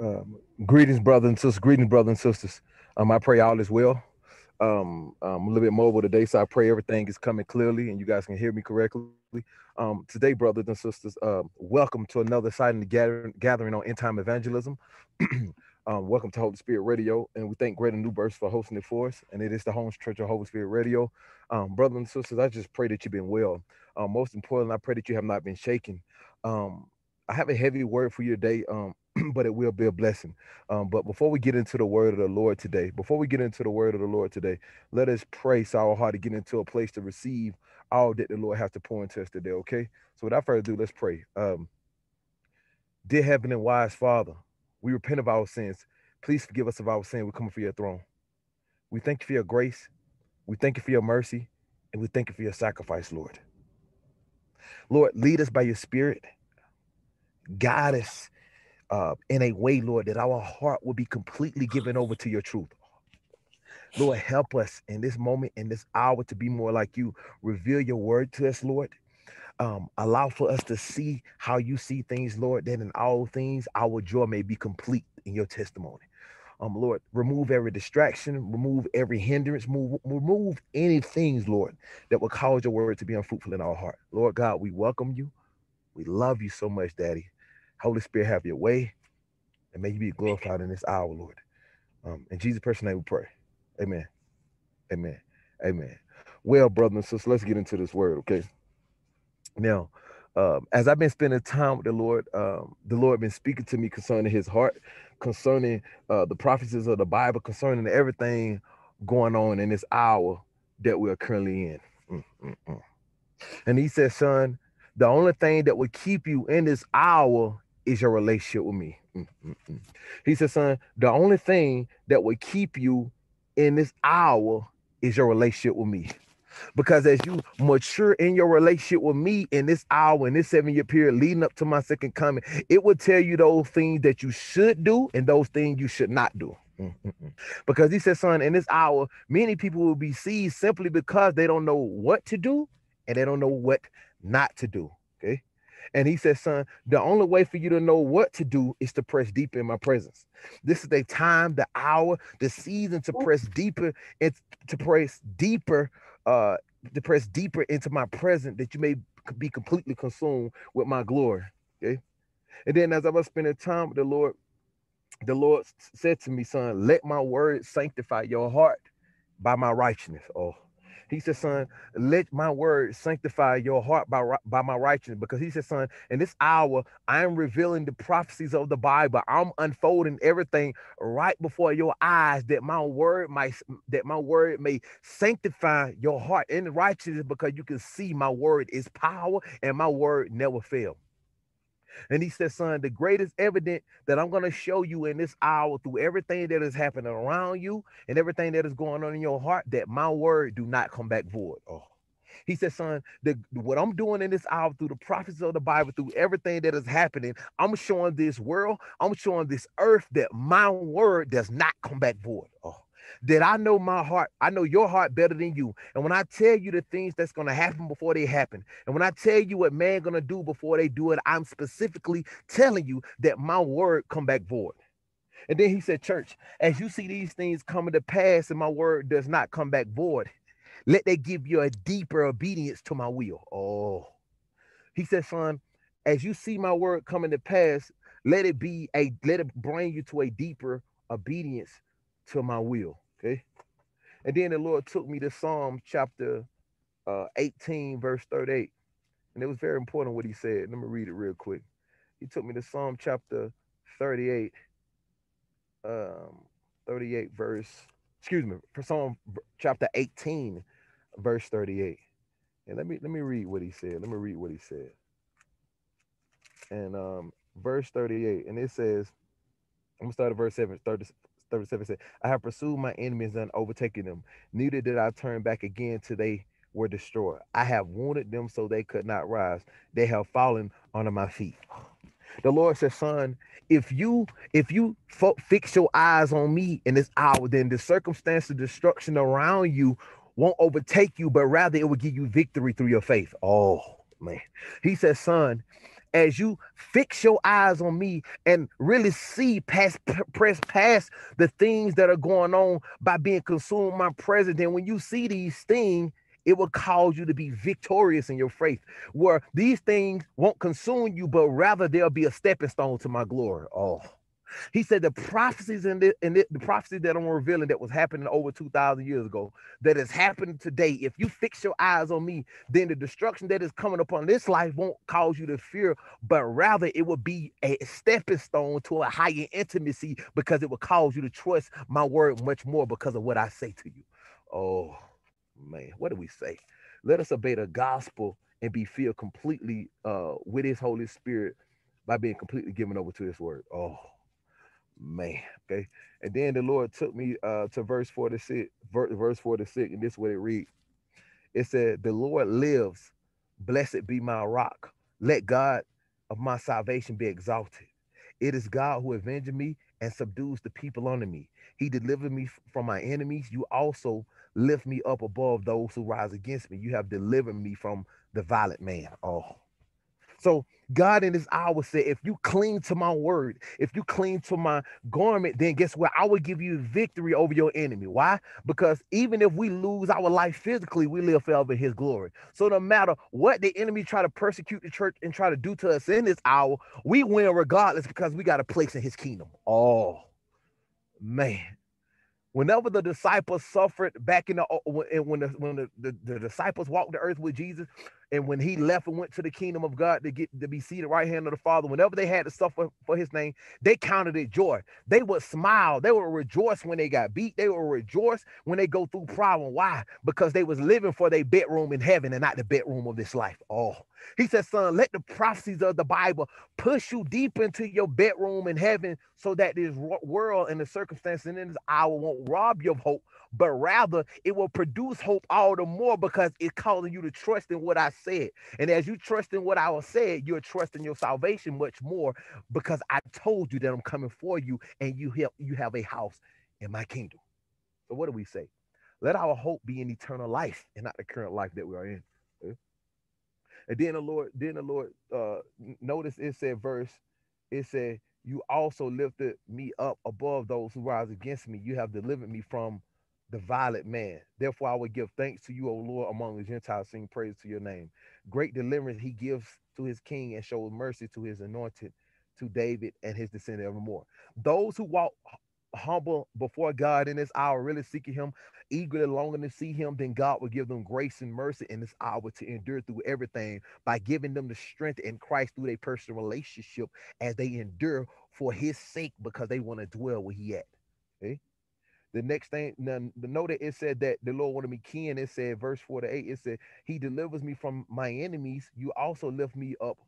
Um, greetings, brothers and sisters. Greetings, brothers and sisters. Um, I pray all is well. Um, I'm a little bit mobile today, so I pray everything is coming clearly and you guys can hear me correctly. Um, today, brothers and sisters, uh, welcome to another exciting gathering, gathering on end time evangelism. um, welcome to Holy Spirit Radio, and we thank Greater New Birth for hosting it for us. And it is the Home Church of Holy Spirit Radio. Um, brothers and sisters, I just pray that you've been well. Um, most important, I pray that you have not been shaken. Um, I have a heavy word for you today. Um, but it will be a blessing. Um, but before we get into the word of the Lord today, before we get into the word of the Lord today, let us pray so our heart to get into a place to receive all that the Lord has to pour into us today. Okay. So without further ado, let's pray. Um, dear Heavenly and wise Father, we repent of our sins. Please forgive us of our sin. We come for your throne. We thank you for your grace. We thank you for your mercy. And we thank you for your sacrifice, Lord. Lord, lead us by your spirit. Guide us uh, in a way, Lord, that our heart will be completely given over to your truth. Lord, help us in this moment, in this hour, to be more like you. Reveal your word to us, Lord. Um, allow for us to see how you see things, Lord, that in all things our joy may be complete in your testimony. Um, Lord, remove every distraction, remove every hindrance, move, remove any things, Lord, that will cause your word to be unfruitful in our heart. Lord God, we welcome you. We love you so much, Daddy. Holy Spirit, have your way, and may you be glorified in this hour, Lord. Um, in Jesus' personal name we pray. Amen. Amen. Amen. Well, brothers and sisters, let's get into this word, okay? Now, um, as I've been spending time with the Lord, um, the Lord has been speaking to me concerning his heart, concerning uh, the prophecies of the Bible, concerning everything going on in this hour that we are currently in. Mm, mm, mm. And he said, son, the only thing that will keep you in this hour is your relationship with me. Mm-mm-mm. He said, son, the only thing that will keep you in this hour is your relationship with me. Because as you mature in your relationship with me in this hour, in this seven year period leading up to my second coming, it will tell you those things that you should do and those things you should not do. Mm, mm, mm. Because he said, son, in this hour, many people will be seized simply because they don't know what to do and they don't know what not to do. Okay. And he said, son, the only way for you to know what to do is to press deeper in my presence. This is the time, the hour, the season to press deeper and to press deeper, uh, to press deeper into my presence that you may be completely consumed with my glory. Okay. And then as I was spending time with the Lord, the Lord said to me, son, let my word sanctify your heart by my righteousness. Oh, he said, son, let my word sanctify your heart by, by my righteousness. Because he said, son, in this hour, I am revealing the prophecies of the Bible. I'm unfolding everything right before your eyes that my word might that my word may sanctify your heart in righteousness because you can see my word is power and my word never fails. And he said, Son, the greatest evidence that I'm going to show you in this hour through everything that is happening around you and everything that is going on in your heart, that my word do not come back void. Oh. He said, son, the, what I'm doing in this hour through the prophets of the Bible, through everything that is happening, I'm showing this world, I'm showing this earth that my word does not come back void. Oh that I know my heart, I know your heart better than you. And when I tell you the things that's going to happen before they happen, and when I tell you what man going to do before they do it, I'm specifically telling you that my word come back void. And then he said, church, as you see these things coming to pass and my word does not come back void, let that give you a deeper obedience to my will. Oh, he said, son, as you see my word coming to pass, let it be a, let it bring you to a deeper obedience to my will. Okay. And then the Lord took me to Psalm chapter uh, 18, verse 38. And it was very important what he said. Let me read it real quick. He took me to Psalm chapter 38, um, 38 verse, excuse me, for Psalm chapter 18, verse 38. And let me let me read what he said. Let me read what he said. And um, verse 38, and it says, I'm gonna start at verse 7, 30, 37 said, I have pursued my enemies and overtaken them. Neither did I turn back again till they were destroyed. I have wounded them so they could not rise. They have fallen under my feet. The Lord says, son, if you if you fix your eyes on me in this hour, then the circumstance of destruction around you won't overtake you, but rather it will give you victory through your faith. Oh man. He says, son, as you fix your eyes on me and really see past press past the things that are going on by being consumed my president when you see these things it will cause you to be victorious in your faith where these things won't consume you but rather they'll be a stepping stone to my glory. Oh he said the prophecies in the, in the, the prophecies that I'm revealing that was happening over 2,000 years ago, that is happening today. If you fix your eyes on me, then the destruction that is coming upon this life won't cause you to fear, but rather it will be a stepping stone to a higher intimacy because it will cause you to trust my word much more because of what I say to you. Oh man, what do we say? Let us obey the gospel and be filled completely uh, with his Holy Spirit by being completely given over to his word. Oh man. Okay. And then the Lord took me uh to verse 46, verse 46, and this is what it read. It said, The Lord lives, blessed be my rock. Let God of my salvation be exalted. It is God who avenged me and subdues the people under me. He delivered me from my enemies. You also lift me up above those who rise against me. You have delivered me from the violent man. Oh, so God in this hour said, if you cling to my word, if you cling to my garment, then guess what? I will give you victory over your enemy. Why? Because even if we lose our life physically, we live forever in his glory. So no matter what the enemy try to persecute the church and try to do to us in this hour, we win regardless because we got a place in his kingdom. Oh man. Whenever the disciples suffered back in the uh, when the when the, the, the disciples walked the earth with Jesus, and when he left and went to the kingdom of God to get to be seated right hand of the Father, whenever they had to suffer for his name, they counted it joy. They would smile. They would rejoice when they got beat. They would rejoice when they go through problem. Why? Because they was living for their bedroom in heaven and not the bedroom of this life. Oh, he said, son, let the prophecies of the Bible push you deep into your bedroom in heaven so that this world and the circumstances in this hour won't rob you of hope, but rather it will produce hope all the more because it's causing you to trust in what I said. And as you trust in what I said, you're trusting your salvation much more because I told you that I'm coming for you and you have you have a house in my kingdom. So what do we say? Let our hope be in eternal life and not the current life that we are in. And then the Lord, then the Lord, uh, notice it said verse, it said, You also lifted me up above those who rise against me. You have delivered me from the violent man. Therefore, I will give thanks to you, O Lord, among the Gentiles, sing praise to your name. Great deliverance he gives to his king and shows mercy to his anointed, to David and his descendant evermore. Those who walk humble before God in this hour, really seeking him, eagerly longing to see him, then God will give them grace and mercy in this hour to endure through everything by giving them the strength in Christ through their personal relationship as they endure for his sake because they want to dwell where he at. Okay? The next thing, the, note that it said that the Lord wanted me keen, it said, verse 4 to 8, it said, He delivers me from my enemies. You also lift me up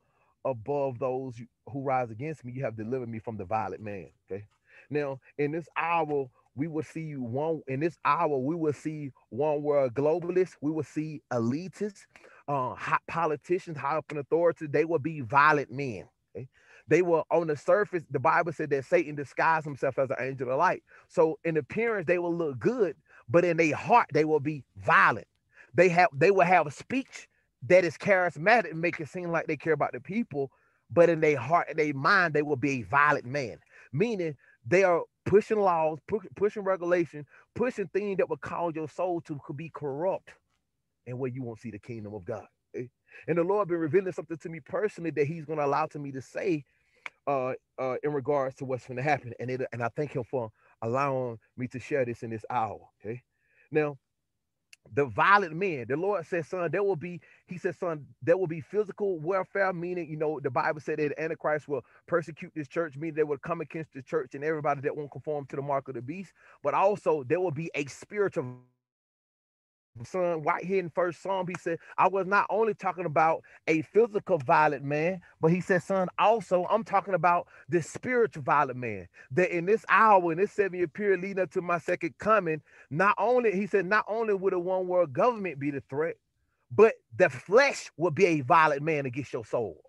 above those who rise against me. You have delivered me from the violent man. Okay. Now, in this hour, we will see you. One in this hour, we will see one world globalists, we will see elitists, uh, hot politicians, high up in authority, they will be violent men. Okay? They were on the surface, the Bible said that Satan disguised himself as an angel of light. So in appearance, they will look good, but in their heart, they will be violent. They have they will have a speech that is charismatic and make it seem like they care about the people, but in their heart and their mind, they will be a violent man. Meaning they are pushing laws, pu- pushing regulation, pushing things that would cause your soul to could be corrupt and where you won't see the kingdom of God. Eh, and the Lord been revealing something to me personally that He's going to allow to me to say uh, uh, in regards to what's going to happen. And it, and I thank Him for allowing me to share this in this hour. Okay. Now, the violent men. The Lord says, son, there will be, he says, son, there will be physical warfare, meaning, you know, the Bible said that Antichrist will persecute this church, meaning they will come against the church and everybody that won't conform to the mark of the beast. But also there will be a spiritual son here in first psalm he said i was not only talking about a physical violent man but he said son also i'm talking about the spiritual violent man that in this hour in this seven year period leading up to my second coming not only he said not only would a one world government be the threat but the flesh will be a violent man against your soul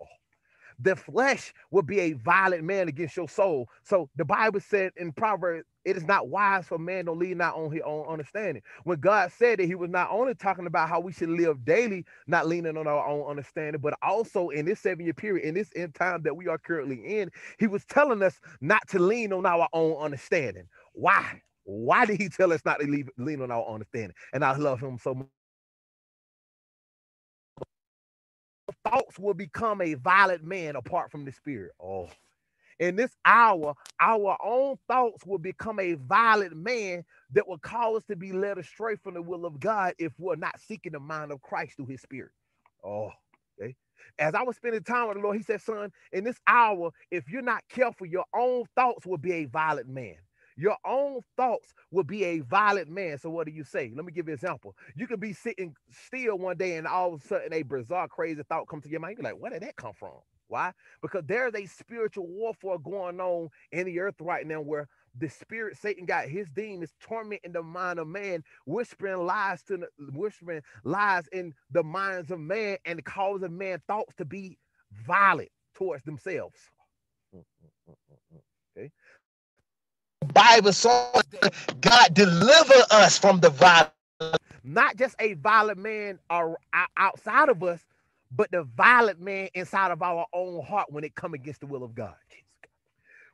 the flesh will be a violent man against your soul. So the Bible said in Proverbs, it is not wise for man to lean not on his own understanding. When God said that, he was not only talking about how we should live daily, not leaning on our own understanding, but also in this seven-year period, in this end time that we are currently in, he was telling us not to lean on our own understanding. Why? Why did he tell us not to leave, lean on our understanding? And I love him so much. Thoughts will become a violent man apart from the spirit. Oh, in this hour, our own thoughts will become a violent man that will cause us to be led astray from the will of God if we're not seeking the mind of Christ through his spirit. Oh, okay. As I was spending time with the Lord, he said, Son, in this hour, if you're not careful, your own thoughts will be a violent man. Your own thoughts will be a violent man. So what do you say? Let me give you an example. You can be sitting still one day and all of a sudden a bizarre, crazy thought comes to your mind. You're like, where did that come from? Why? Because there's a spiritual warfare going on in the earth right now where the spirit Satan got his demons tormenting the mind of man, whispering lies to the, whispering lies in the minds of man and causing man thoughts to be violent towards themselves. Okay. Bible says God deliver us from the violent, not just a violent man or outside of us, but the violent man inside of our own heart when it come against the will of God.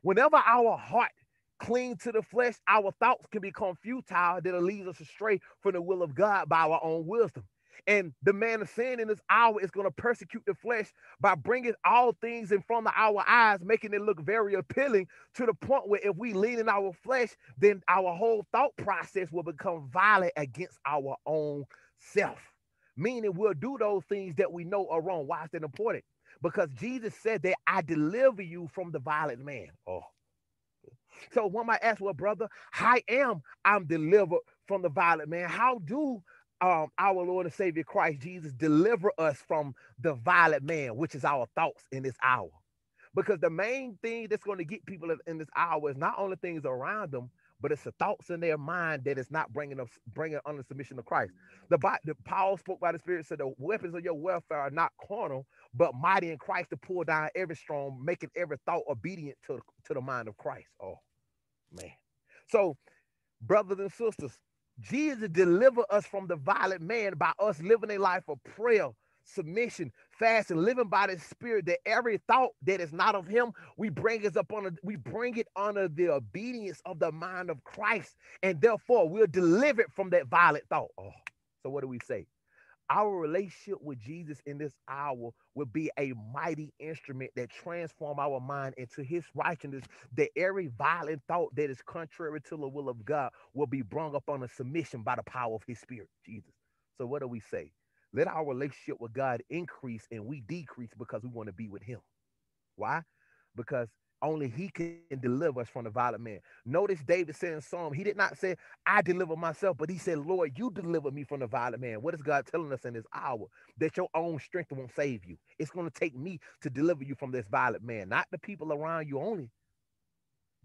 Whenever our heart cling to the flesh, our thoughts can become futile that it leads us astray from the will of God by our own wisdom. And the man of sin in this hour is going to persecute the flesh by bringing all things in front of our eyes, making it look very appealing to the point where if we lean in our flesh, then our whole thought process will become violent against our own self. Meaning we'll do those things that we know are wrong. Why is that important? Because Jesus said that I deliver you from the violent man. Oh. So one might ask, well, brother, I am I'm delivered from the violent man. How do um, our Lord and Savior Christ Jesus deliver us from the violent man, which is our thoughts in this hour. Because the main thing that's going to get people in this hour is not only things around them, but it's the thoughts in their mind that is not bringing us bringing under submission to Christ. The, the Paul spoke by the Spirit said the weapons of your welfare are not carnal, but mighty in Christ to pull down every strong, making every thought obedient to, to the mind of Christ. Oh man. So, brothers and sisters, Jesus delivered us from the violent man by us living a life of prayer, submission, fasting, living by the spirit that every thought that is not of him, we bring us up on we bring it under the obedience of the mind of Christ. And therefore we're delivered from that violent thought. Oh, so what do we say? Our relationship with Jesus in this hour will be a mighty instrument that transform our mind into his righteousness, that every violent thought that is contrary to the will of God will be brought up on a submission by the power of his spirit, Jesus. So what do we say? Let our relationship with God increase and we decrease because we want to be with him. Why? Because only he can deliver us from the violent man. Notice David said in Psalm, he did not say, I deliver myself, but he said, Lord, you deliver me from the violent man. What is God telling us in this hour? That your own strength won't save you. It's going to take me to deliver you from this violent man, not the people around you only,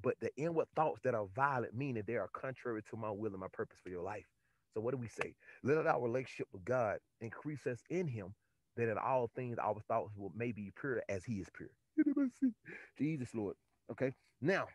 but the inward thoughts that are violent, meaning they are contrary to my will and my purpose for your life. So what do we say? Let our relationship with God increase us in him, that in all things our thoughts will may be pure as he is pure. Jesus, Lord. Okay. Now,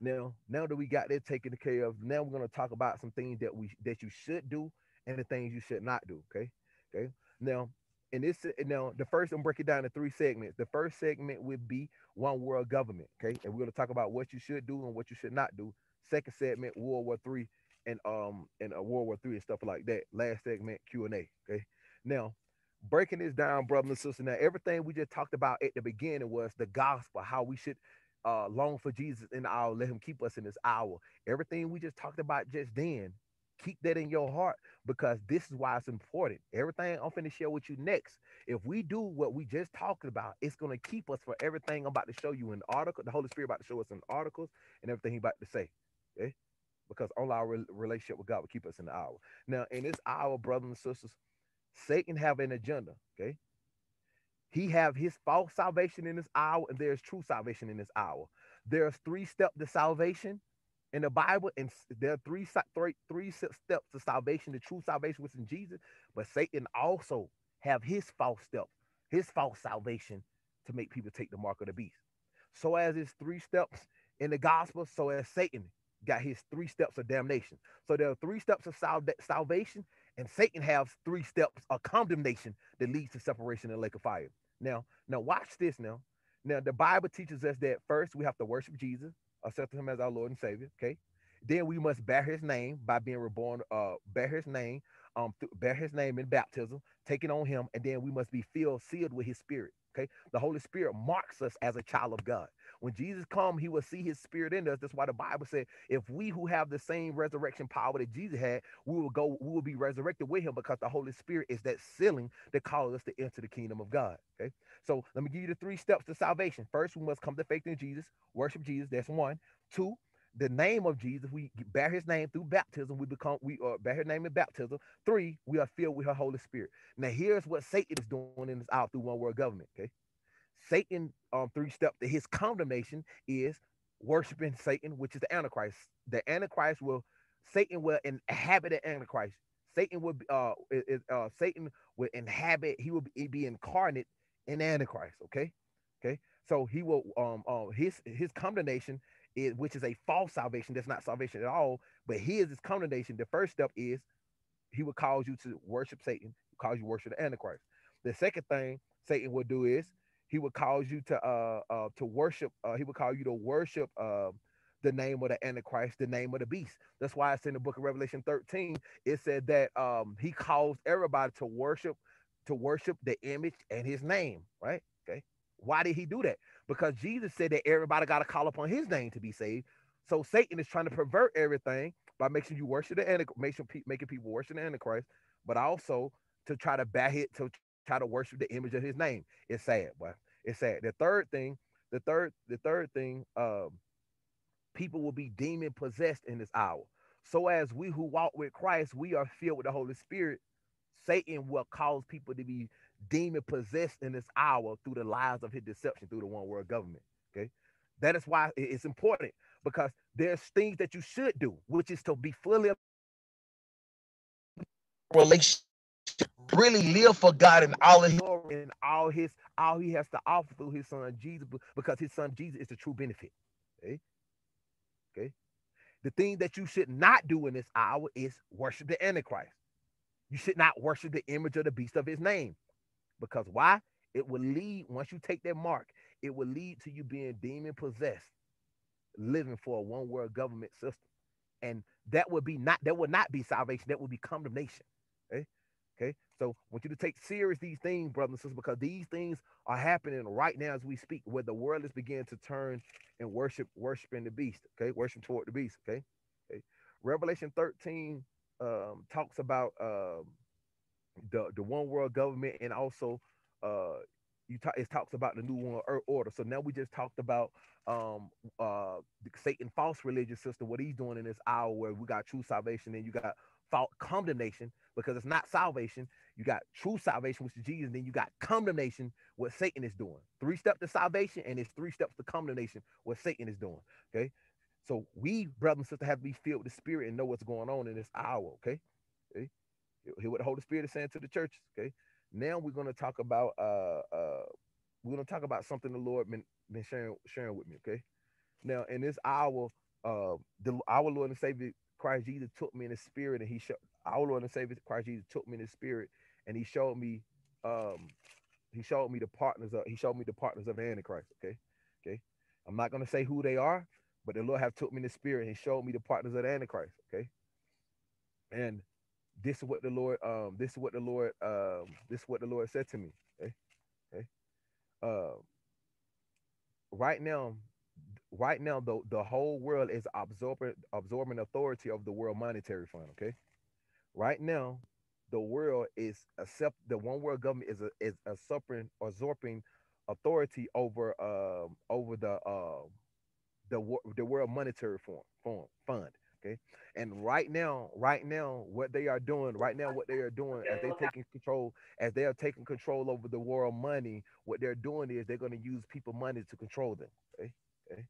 now, now that we got that taken care of, now we're gonna talk about some things that we that you should do and the things you should not do. Okay. Okay. Now, and this now the first I'm breaking down in three segments. The first segment would be one world government. Okay, and we're gonna talk about what you should do and what you should not do. Second segment, World War Three and um and uh, World War Three and stuff like that. Last segment, Q and A. Okay. Now, breaking this down, brothers and sisters. Now, everything we just talked about at the beginning was the gospel, how we should uh, long for Jesus in the hour, let him keep us in this hour. Everything we just talked about just then, keep that in your heart because this is why it's important. Everything I'm finna share with you next. If we do what we just talked about, it's gonna keep us for everything I'm about to show you in the article. The Holy Spirit about to show us in the articles and everything He about to say. Okay, because only our relationship with God will keep us in the hour. Now, in this hour, brothers and sisters, Satan have an agenda. Okay, he have his false salvation in this hour, and there's true salvation in this hour. There's three steps to salvation in the Bible, and there are three, three, three steps to salvation, the true salvation was in Jesus. But Satan also have his false step, his false salvation to make people take the mark of the beast. So as his three steps in the gospel, so as Satan got his three steps of damnation. So there are three steps of sal- salvation, and Satan has three steps of condemnation that leads to separation in the lake of fire. Now, now watch this now. Now the Bible teaches us that first we have to worship Jesus, accept him as our Lord and Savior. Okay. Then we must bear his name by being reborn, uh, bear his name, um, th- bear his name in baptism, taking on him, and then we must be filled, sealed with his spirit. Okay. The Holy Spirit marks us as a child of God. When Jesus come, he will see his spirit in us. That's why the Bible said, if we who have the same resurrection power that Jesus had, we will go, we will be resurrected with him because the Holy Spirit is that sealing that calls us to enter the kingdom of God. Okay. So let me give you the three steps to salvation. First, we must come to faith in Jesus, worship Jesus. That's one. Two, the name of Jesus, we bear his name through baptism. We become, we uh, bear his name in baptism. Three, we are filled with her Holy Spirit. Now, here's what Satan is doing in this out through one world government. Okay. Satan, um, three step to his condemnation is worshiping Satan, which is the Antichrist. The Antichrist will, Satan will inhabit the Antichrist. Satan will, uh, is, uh, Satan will inhabit, he will be, be incarnate in Antichrist. Okay. Okay. So he will, um, um, his, his condemnation is, which is a false salvation. That's not salvation at all. But his, his condemnation, the first step is he will cause you to worship Satan, cause you worship the Antichrist. The second thing Satan will do is he would cause you to uh, uh to worship. Uh, he would call you to worship uh, the name of the Antichrist, the name of the beast. That's why it's in the book of Revelation 13. It said that um, he caused everybody to worship to worship the image and his name. Right? Okay. Why did he do that? Because Jesus said that everybody got to call upon his name to be saved. So Satan is trying to pervert everything by making you worship the Antichrist, making, making people worship the Antichrist, but also to try to back it to to worship the image of his name. It's sad, but it's sad. The third thing, the third, the third thing, um, people will be demon possessed in this hour. So as we who walk with Christ, we are filled with the Holy Spirit. Satan will cause people to be demon possessed in this hour through the lies of his deception through the one world government. Okay. That is why it's important because there's things that you should do, which is to be fully relationship, really live for God and all of his and all his all he has to offer through his son Jesus, because his son Jesus is the true benefit. Okay. Okay. The thing that you should not do in this hour is worship the Antichrist. You should not worship the image of the beast of his name. Because why? It will lead, once you take that mark, it will lead to you being demon possessed, living for a one world government system. And that would be not, that would not be salvation, that would be condemnation. Okay. So I want you to take serious these things, brothers and sisters, because these things are happening right now as we speak, where the world is beginning to turn and worship, worshiping the beast. Okay, worship toward the beast. Okay. Okay. Revelation 13 um, talks about um, the the one world government and also uh, you it talks about the new one order. So now we just talked about um uh Satan false religious system, what he's doing in this hour where we got true salvation and you got false condemnation because it's not salvation. You got true salvation, which is Jesus, and then you got condemnation, what Satan is doing. Three steps to salvation, and it's three steps to condemnation, what Satan is doing. Okay. So we, brothers and sisters, have to be filled with the spirit and know what's going on in this hour. Okay. okay? Hear what the Holy Spirit is saying to the churches. Okay. Now we're going to talk about uh uh we're going to talk about something the Lord been been sharing sharing with me. Okay. Now in this hour, uh the our Lord and Savior Christ Jesus took me in the spirit and he showed our Lord and Savior Christ Jesus took me in the spirit and he showed me um he showed me the partners of he showed me the partners of the Antichrist. Okay. Okay. I'm not gonna say who they are, but the Lord have took me in the spirit and showed me the partners of the Antichrist. Okay. And this is what the Lord, um, this is what the Lord, um, this is what the Lord said to me. Okay. Okay. Uh, right now, right now, the, the whole world is absorbing absorbing authority of the World Monetary Fund. Okay. Right now, the world is accept the one world government is a, is usurping usurping authority over um over the uh the the world monetary form, form fund okay and right now right now what they are doing right now what they are doing as they're taking control as they are taking control over the world money what they're doing is they're going to use people money to control them okay okay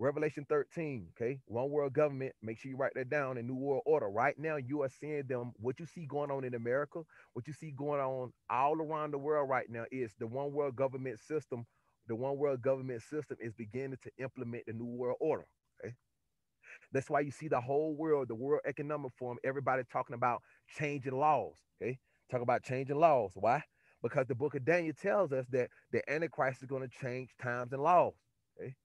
Revelation 13, okay, one world government. Make sure you write that down. A new world order. Right now, you are seeing them. What you see going on in America, what you see going on all around the world right now is the one world government system. The one world government system is beginning to implement the new world order. Okay, that's why you see the whole world, the World Economic Forum, everybody talking about changing laws. Okay, talk about changing laws. Why? Because the book of Daniel tells us that the Antichrist is going to change times and laws. Okay.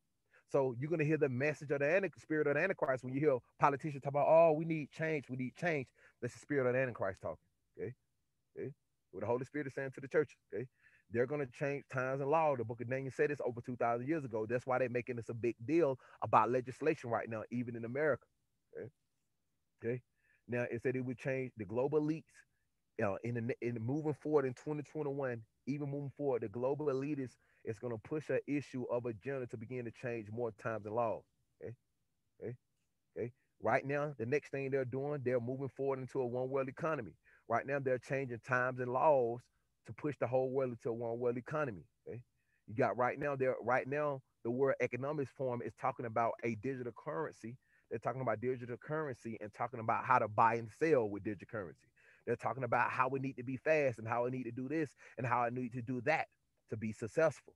So you're gonna hear the message of the spirit of the Antichrist when you hear politicians talk about, oh, we need change, we need change. That's the spirit of the Antichrist talking. Okay. Okay. What the Holy Spirit is saying to the church. Okay. They're gonna change times and law. The book of Daniel said this over 2,000 years ago. That's why they're making this a big deal about legislation right now, even in America. Okay. Okay. Now it said it would change the global elites you know, in the, in moving forward in 2021, even moving forward, the global elitists is going to push an issue of agenda to begin to change more times and laws. Okay, okay, okay. Right now, the next thing they're doing, they're moving forward into a one world economy. Right now, they're changing times and laws to push the whole world into a one world economy. Okay, you got right now, there right now, the World Economics Forum is talking about a digital currency. They're talking about digital currency and talking about how to buy and sell with digital currency. They're talking about how we need to be fast and how we need to do this and how I need to do that to be successful.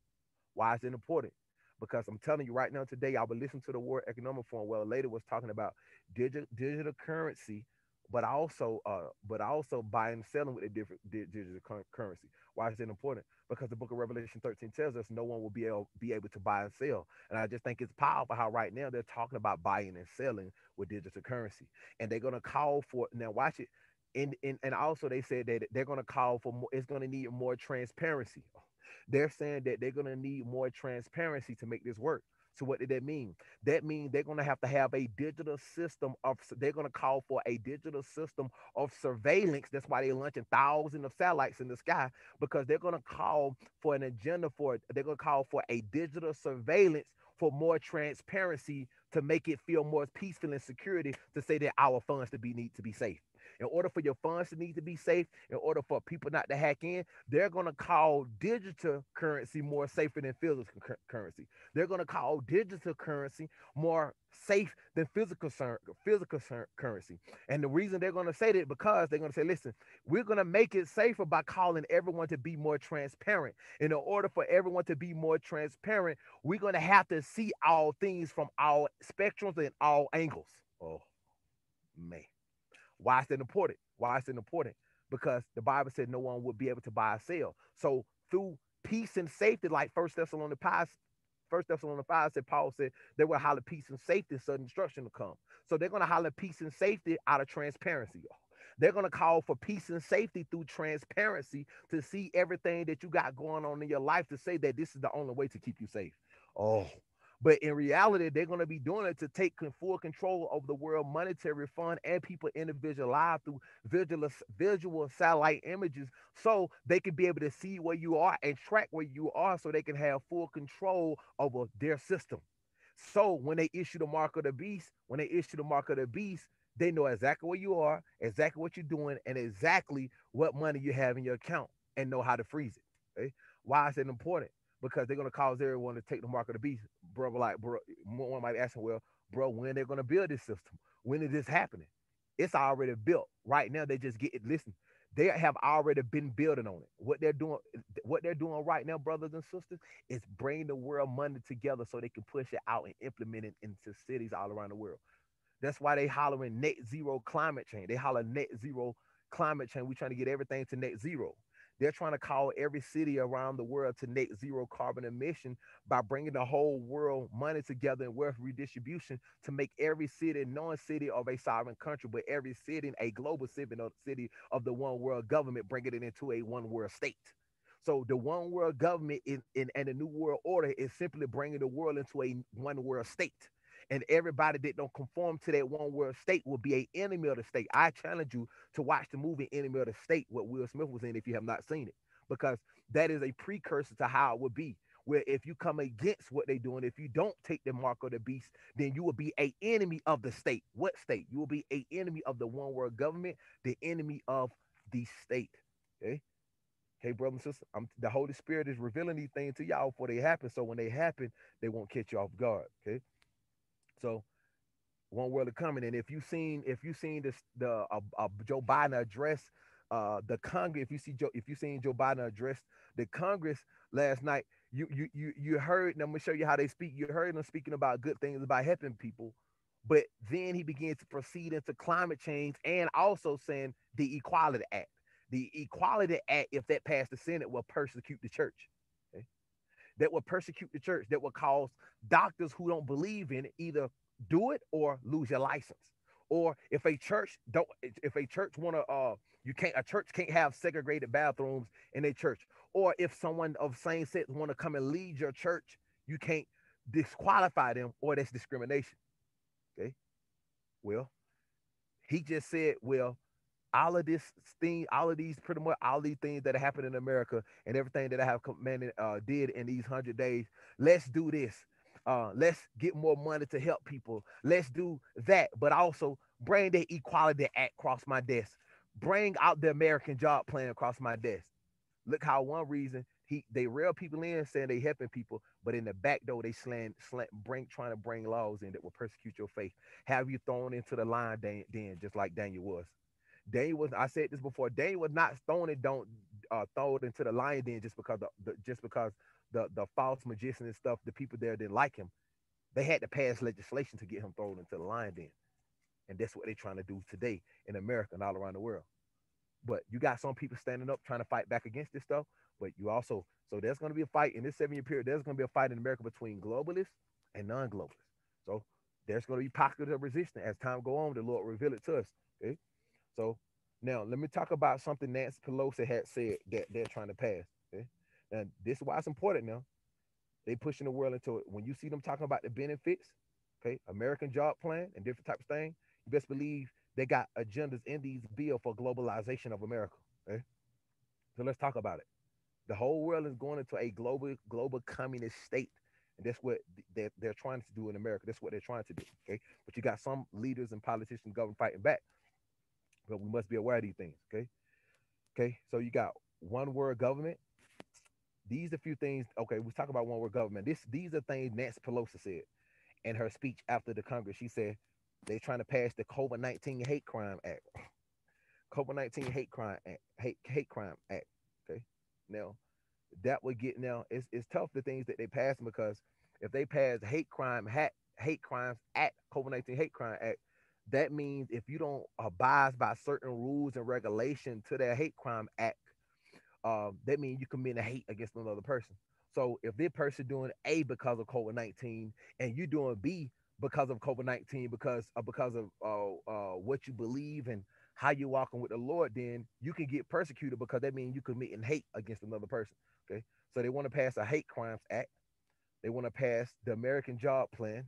Why is it important? Because I'm telling you right now today, I will listen to the World Economic Forum. Well, later was talking about digital digital currency, but also uh, but also buying and selling with a different digital currency. Why is it important? Because the Book of Revelation 13 tells us no one will be able be able to buy and sell. And I just think it's powerful how right now they're talking about buying and selling with digital currency, and they're gonna call for now. Watch it and, and, and also they said that they're going to call for more, it's going to need more transparency. They're saying that they're going to need more transparency to make this work. So what did that mean? That means they're going to have to have a digital system of they're going to call for a digital system of surveillance. That's why they're launching thousands of satellites in the sky because they're going to call for an agenda for they're going to call for a digital surveillance for more transparency to make it feel more peaceful and security to say that our funds to be need to be safe in order for your funds to need to be safe, in order for people not to hack in, they're going to call digital currency more safer than physical currency. They're going to call digital currency more safe than physical physical currency. And the reason they're going to say that because they're going to say, listen, we're going to make it safer by calling everyone to be more transparent. And in order for everyone to be more transparent, we're going to have to see all things from all spectrums and all angles. Oh, man. Why is that important? Why is it important? Because the Bible said no one would be able to buy or sell. So through peace and safety, like First Thessalonians 5, First Thessalonians 5 said, Paul said they will holler peace and safety, sudden destruction to come. So they're going to holler peace and safety out of transparency. They're going to call for peace and safety through transparency to see everything that you got going on in your life to say that this is the only way to keep you safe. Oh, but in reality, they're going to be doing it to take full control of the World Monetary Fund and people individual lives through visual, visual satellite images so they can be able to see where you are and track where you are so they can have full control over uh, their system. So when they issue the mark of the beast, when they issue the mark of the beast, they know exactly where you are, exactly what you're doing, and exactly what money you have in your account and know how to freeze it. Okay? Why is it important? because they're gonna cause everyone to take the mark of the beast, bro. Like, bro, one might ask him, well, bro, when they're gonna build this system? When is this happening? It's already built. Right now, they just get it. Listen, they have already been building on it. What they're doing, what they're doing right now, brothers and sisters, is bring the world money together so they can push it out and implement it into cities all around the world. That's why they hollering net zero climate change. They holler net zero climate change. We're trying to get everything to net zero. They're trying to call every city around the world to net zero carbon emission by bringing the whole world money together in wealth redistribution to make every city non-city of a sovereign country, but every city a global city of the one world government, bringing it into a one world state. So the one world government in, in and the new world order is simply bringing the world into a one world state and everybody that don't conform to that one world state will be a enemy of the state. I challenge you to watch the movie Enemy of the State, what Will Smith was in, if you have not seen it, because that is a precursor to how it would be. Where if you come against what they're doing, if you don't take the mark of the beast, then you will be a enemy of the state. What state? You will be a enemy of the one world government, the enemy of the state. Eh? Okay. Okay, brothers and sisters, I'm, the Holy Spirit is revealing these things to y'all before they happen. So when they happen, they won't catch you off guard. Okay. So one world is coming. And if you seen if you seen this the uh, uh, Joe Biden address uh the Congress, if you see Joe, if you seen Joe Biden address the Congress last night, you you you you heard, and I'm gonna show you how they speak. You heard them speaking about good things about helping people, but then he began to proceed into climate change and also saying the Equality Act. The Equality Act, if that passed the Senate, will persecute the church. That will persecute the church. That will cause doctors who don't believe in it either do it or lose your license. Or if a church don't, if a church want to, uh, you can't, a church can't have segregated bathrooms in a church. Or if someone of same sex want to come and lead your church, you can't disqualify them, or that's discrimination. Okay. Well, he just said, well, all of this thing, all of these pretty much all these things that happened in America and everything that I have commanded uh, did in these hundred days. Let's do this. Uh, let's get more money to help people. Let's do that, but also bring the Equality Act across my desk. Bring out the American Job Plan across my desk. Look how one reason he they rail people in saying they helping people, but in the back door they slant slant bring trying to bring laws in that will persecute your faith. Have you thrown into the line then, then just like Daniel was? Daniel was I said this before. Dane was not thrown it don't uh, throw it into the lion den just because the, the just because the the false magician and stuff, the people there didn't like him. They had to pass legislation to get him thrown into the lion den. And that's what they're trying to do today in America and all around the world. But you got some people standing up trying to fight back against this stuff. But you also, so there's going to be a fight in this seven year period. There's going to be a fight in America between globalists and non globalists. So there's going to be pockets of resistance as time go on. The Lord reveal it to us. Okay. So now let me talk about something Nancy Pelosi had said that they're trying to pass. Eh? Okay. And this is why it's important now. They pushing the world into it. When you see them talking about the benefits, okay, American job plan and different types of things, you best believe they got agendas in these bill for globalization of America. Okay? So let's talk about it. The whole world is going into a global global communist state. And that's what they're, they're trying to do in America. That's what they're trying to do. Okay. But you got some leaders and politicians government fighting back. But we must be aware of these things. Okay. Okay. So you got one word government. These are few things. Okay, we talk about one word government. This these are things Nancy Pelosi said in her speech after the Congress. She said they're trying to pass the COVID 19 hate crime act. COVID 19 hate crime act, hate, hate crime act. Okay. Now that would get now it's, it's tough the things that they pass because if they pass hate crime hat hate crimes act COVID 19 hate crime act, that means if you don't abide by certain rules and regulation to that hate crime act, um, that means you commit a hate against another person. So if this person doing A because of COVID 19 and you doing B because of COVID nineteen, because uh, because of uh, uh, what you believe and how you're walking with the Lord, then you can get persecuted because that means you committing hate against another person. Okay, so they want to pass a hate crimes act. They want to pass the American Job Plan.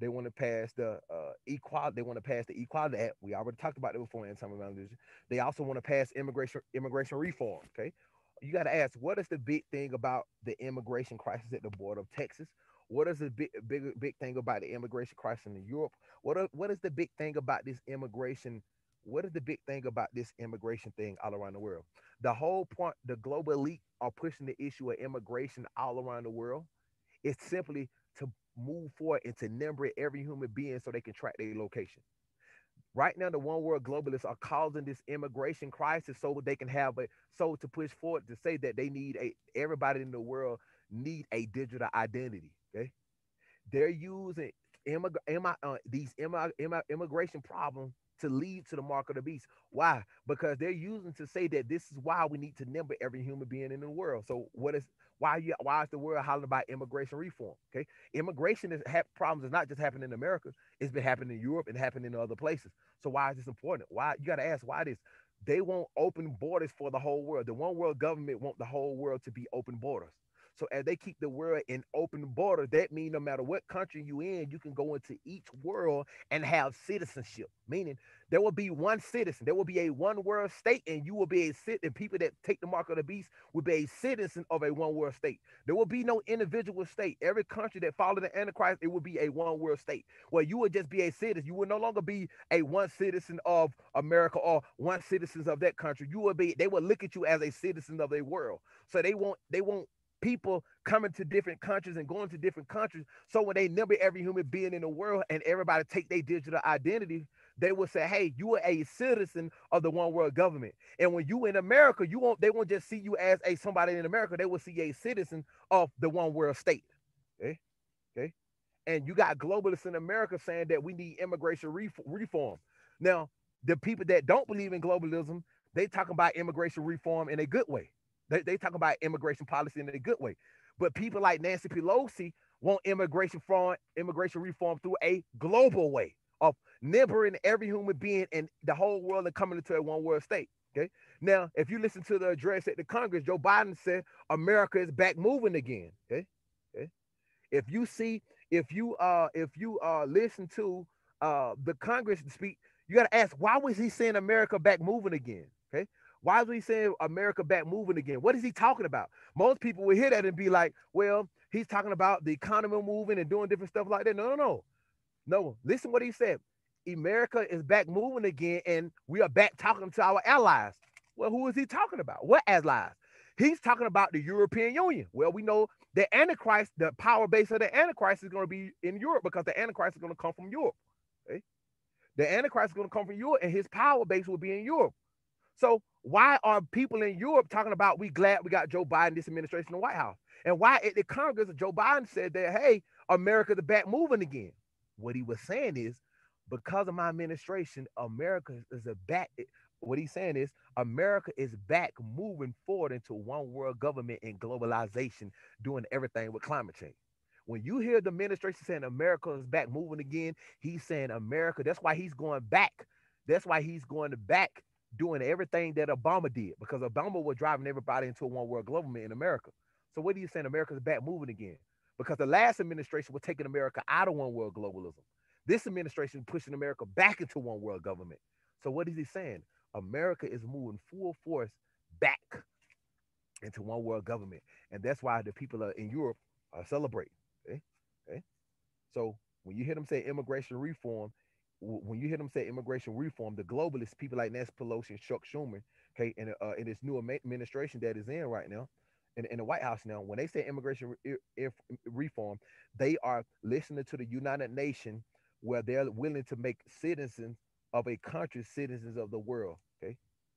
They want to pass the uh. They want to pass the Equality Act. We already talked about it before in some of They also want to pass immigration immigration reform. Okay, you got to ask what is the big thing about the immigration crisis at the border of Texas? What is the big big big thing about the immigration crisis in Europe? What are, what is the big thing about this immigration? What is the big thing about this immigration thing all around the world? The whole point, the global elite are pushing the issue of immigration all around the world. It's simply move forward and to number every human being so they can track their location. Right now, the one world globalists are causing this immigration crisis so they can have a so to push forward to say that they need a everybody in the world need a digital identity. Okay, they're using immig- Im- uh, these Im- Im- immigration problems to lead to the mark of the beast. Why? Because they're using to say that this is why we need to number every human being in the world. So what is why you why is the world hollering about immigration reform? Okay, immigration is ha- problems is not just happening in America; it's been happening in Europe and happening in other places. So why is this important? Why you got to ask why this? They won't open borders for the whole world. The one world government want the whole world to be open borders. So as they keep the world in open border, that means no matter what country you in, you can go into each world and have citizenship. Meaning there will be one citizen. There will be a one world state, and you will be a citizen. People that take the mark of the beast will be a citizen of a one world state. There will be no individual state. Every country that follow the Antichrist, it will be a one world state where you would just be a citizen. You will no longer be a one citizen of America or one citizens of that country. You will be. They will look at you as a citizen of a world. So they won't. They won't people coming to different countries and going to different countries. So when they number every human being in the world and everybody take their digital identity, they will say, "Hey, you are a citizen of the one world government." And when you in America, you won't they won't just see you as a somebody in America. They will see a citizen of the one world state. Okay, okay. And you got globalists in America saying that we need immigration reform. Now, the people that don't believe in globalism, they talk about immigration reform in a good way. They, they talk about immigration policy in a good way. But people like Nancy Pelosi want immigration reform, immigration reform through a global way of nibbling every human being in the whole world and coming into a one world state. Okay. Now, if you listen to the address at the Congress, Joe Biden said America is back moving again. Okay. Okay. If you see, if you uh if you uh listen to uh the Congress speak, you gotta ask why was he saying America back moving again? Okay. Why is he saying America back moving again? What is he talking about? Most people will hear that and be like, well, he's talking about the economy moving and doing different stuff like that. No, no, no. No, listen what he said. America is back moving again, and we are back talking to our allies. Well, who is he talking about? What allies? He's talking about the European Union. Well, we know the Antichrist, the power base of the Antichrist is going to be in Europe because the Antichrist is going to come from Europe. Okay? The Antichrist is going to come from Europe, and his power base will be in Europe. So why are people in Europe talking about we glad we got Joe Biden, this administration, in the White House? And why at the Congress, Joe Biden said that, hey, America's back moving again. What he was saying is, because of my administration, America is a back. What he's saying is, America is back moving forward into one world government and globalization, doing everything with climate change. When you hear the administration saying America is back moving again, he's saying America. That's why he's going back. That's why he's going back doing everything that Obama did because Obama was driving everybody into a one world government in America. So what are you saying? America's back moving again because the last administration was taking America out of one world globalism. This administration pushing America back into one world government. So what is he saying? America is moving full force back into one world government, and that's why the people in Europe are celebrating. Okay, okay. So when you hear them say immigration reform, when you hear them say immigration reform, the globalists, people like Nancy Pelosi and Chuck Schumer, okay, and uh, in this new administration that is in right now, in, in the White House now, when they say immigration re- reform, they are listening to the United Nations where they're willing to make citizens of a country citizens of the world. Okay.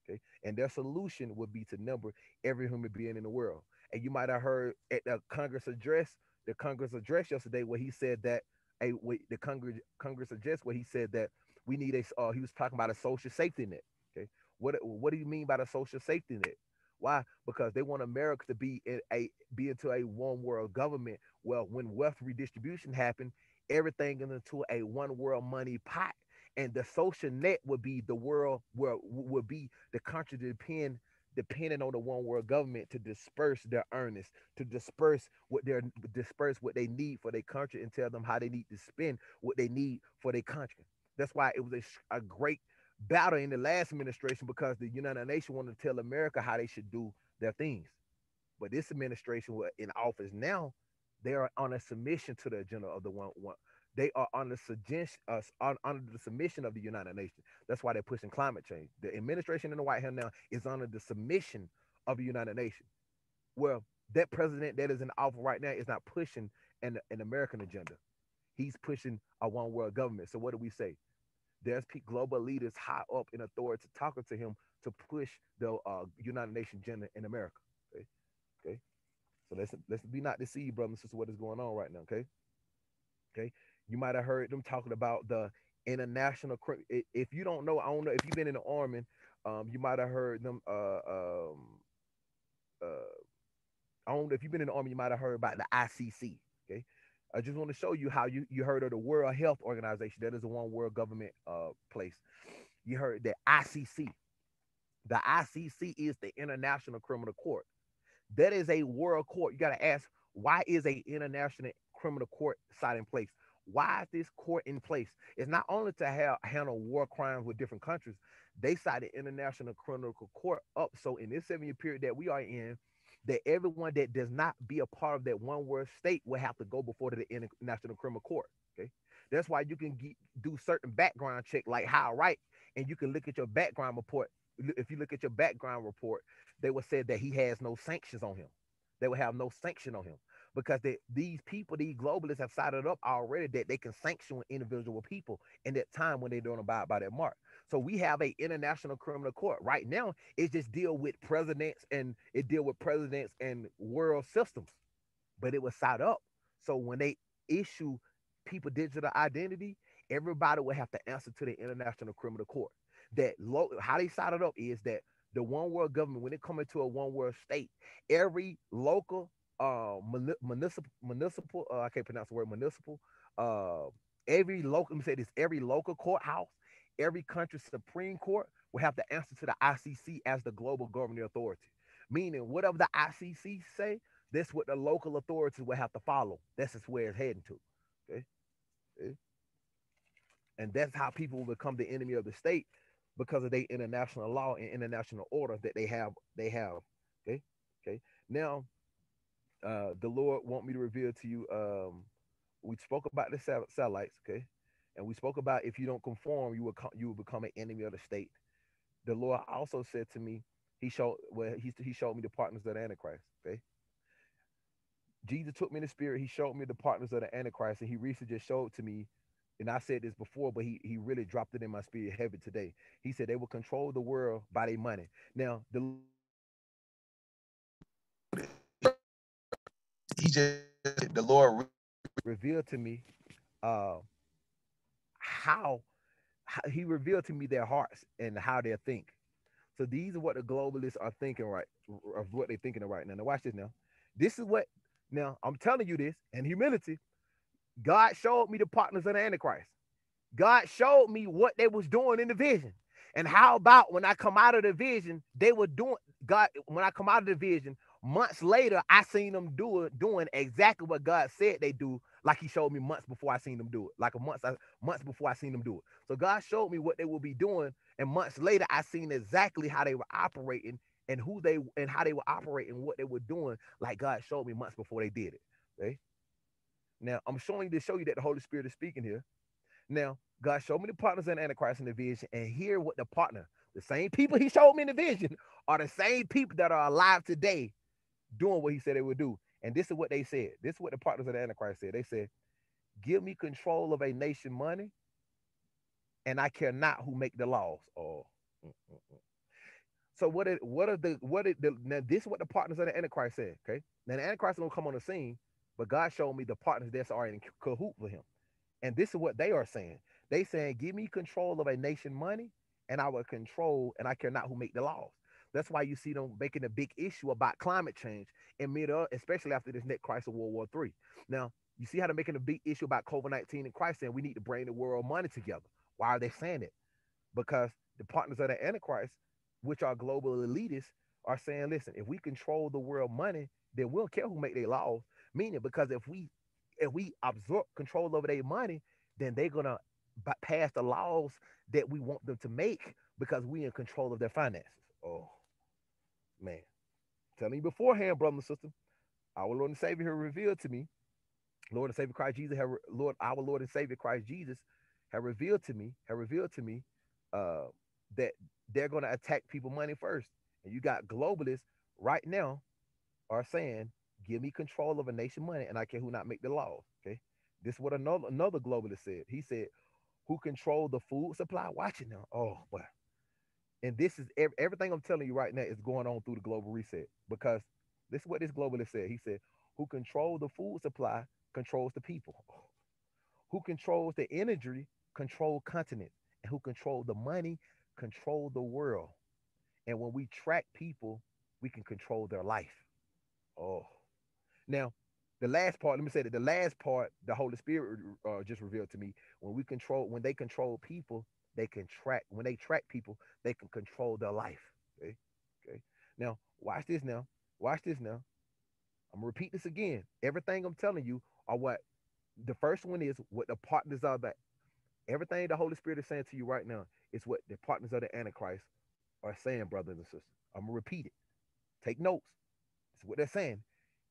Okay. And their solution would be to number every human being in the world. And you might have heard at the Congress address, the Congress address yesterday, where he said that a the Congress Congress address where he said that we need a uh, he was talking about a social safety net. Okay. What what do you mean by the social safety net? Why? Because they want America to be in a be into a one world government. Well, when wealth redistribution happened, everything into a one world money pot, and the social net would be the world where would be the country to depend depending on the one world government to disperse their earnings, to disperse what they're disperse what they need for their country and tell them how they need to spend what they need for their country. That's why it was a, a great battle in the last administration because the United Nations wanted to tell America how they should do their things. But this administration in office now, they are on a submission to the agenda of the one one. They are on the suggestion, uh, on, under the submission of the United Nations. That's why they're pushing climate change. The administration in the White House now is under the submission of the United Nations. Well, that president that is in office right now is not pushing an, an American agenda. He's pushing a one world government. So what do we say? There's global leaders high up in authority talking to him to push the uh, United Nations agenda in America. Okay, okay. So let's let's be not deceived, brothers and sisters, what is going on right now. Okay, okay. You might have heard them talking about the international. If you don't know, I don't know if you've been in the army. Um, you might have heard them. Uh, um, uh, I don't know if you've been in the army. You might have heard about the ICC. I just want to show you how you, you heard of the World Health Organization. That is a one world government uh, place. You heard the ICC. The ICC is the International Criminal Court. That is a world court. You got to ask, why is a international criminal court site in place? Why is this court in place? It's not only to have handle war crimes with different countries. They cited International Criminal Court up. So in this seven-year period that we are in, that everyone that does not be a part of that one world state will have to go before the International Criminal Court. Okay, that's why you can get, do certain background check, like how right, and you can look at your background report. If you look at your background report, they will say that he has no sanctions on him. they will have no sanction on him because they, these people, these globalists have sided up already that they can sanction individual people in that time when they don't abide by that mark. So we have a international criminal court right now. It just deal with presidents and it deal with presidents and world systems, but it was side up. So when they issue people digital identity, everybody will have to answer to the international criminal court. That lo- how they sided up is that the one world government, when it comes into a one world state, every local uh municipal municipal uh, I can't pronounce the word municipal uh every local let me say this every local courthouse every country's supreme court will have to answer to the ICC as the global governing authority. Meaning whatever the ICC say that's what the local authorities will have to follow. That's just where it's heading to. Okay, okay? and that's how people will become the enemy of the state because of their international law and international order that they have they have. Okay? Okay? Now uh, the Lord want me to reveal to you. Um, we spoke about the satellites, okay, and we spoke about if you don't conform, you will you will become an enemy of the state. The Lord also said to me, He showed well, he he showed me the partners of the Antichrist, okay. Jesus took me in the spirit. He showed me the partners of the Antichrist, and he recently just showed to me. And I said this before, but he he really dropped it in my spirit heavy today. He said they will control the world by their money. Now the he just the Lord revealed to me uh how, how he revealed to me their hearts and how they think. So these are what the globalists are thinking right of what they're thinking of right now. Now watch this now. This is what now I'm telling you this in humility. God showed me the partners of the Antichrist. God showed me what they was doing in the vision. And how about when I come out of the vision, they were doing God, when I come out of the vision, months later, I seen them do doing exactly what God said they do, like He showed me months before I seen them do it, like a month, uh, months before I seen them do it. So God showed me what they will be doing, and months later, I seen exactly how they were operating and who they and how they were operating, what they were doing, like God showed me months before they did it. Okay. Now I'm showing you to show you that the Holy Spirit is speaking here. Now God showed me the partners in Antichrist in the vision, and here what the partner, the same people He showed me in the vision, are the same people that are alive today doing what he said they would do. And this is what they said. This is what the partners of the Antichrist said. They said, Give me control of a nation money, and I care not who make the laws. Oh. Mm, mm, mm. So what it what are the what it the now this is what the partners of the Antichrist said. Okay. Now the Antichrist is gonna come on the scene, but God showed me the partners that are in cahoot with him. And this is what they are saying. They saying, give me control of a nation money, and I will control, and I care not who make the laws. That's why you see them making a big issue about climate change in mid, uh, especially after this next crisis of World War III. Now, you see how they're making a big issue about COVID-19 and Christ saying we need to bring the world money together. Why are they saying it? Because the partners of the Antichrist, which are global elitists, are saying, listen, if we control the world money, then we don't care who make their laws. Meaning, because if we if we absorb control over their money, then they're gonna pass the laws that we want them to make because we in control of their finances. Oh, man. Telling you beforehand, brother and sister, our Lord and Savior have revealed to me, Lord and Savior Christ Jesus, have, Lord, our Lord and Savior Christ Jesus, have revealed to me, have revealed to me uh, that they're going to attack people money first. And you got globalists right now are saying, give me control of a nation money and I care who not make the laws. Okay. This is what another another globalist said. He said, who control the food supply? Watching now. Oh, boy. And this is everything I'm telling you right now is going on through the global reset because this is what this globalist said. He said, who control the food supply controls the people. Who controls the energy control continents. And who control the money control the world. And when we track people, we can control their life. Oh, now the last part. Let me say that the last part, the Holy Spirit uh, just revealed to me. When we control, when they control people, they can track when they track people they can control their life okay okay. Now watch this now watch this now. I'm gonna repeat this again. Everything i'm telling you are what the first one is what the partners are that everything the holy spirit is saying to you right now is what the partners of the antichrist are saying brothers and sisters i'm gonna repeat it. Take notes. It's what they're saying.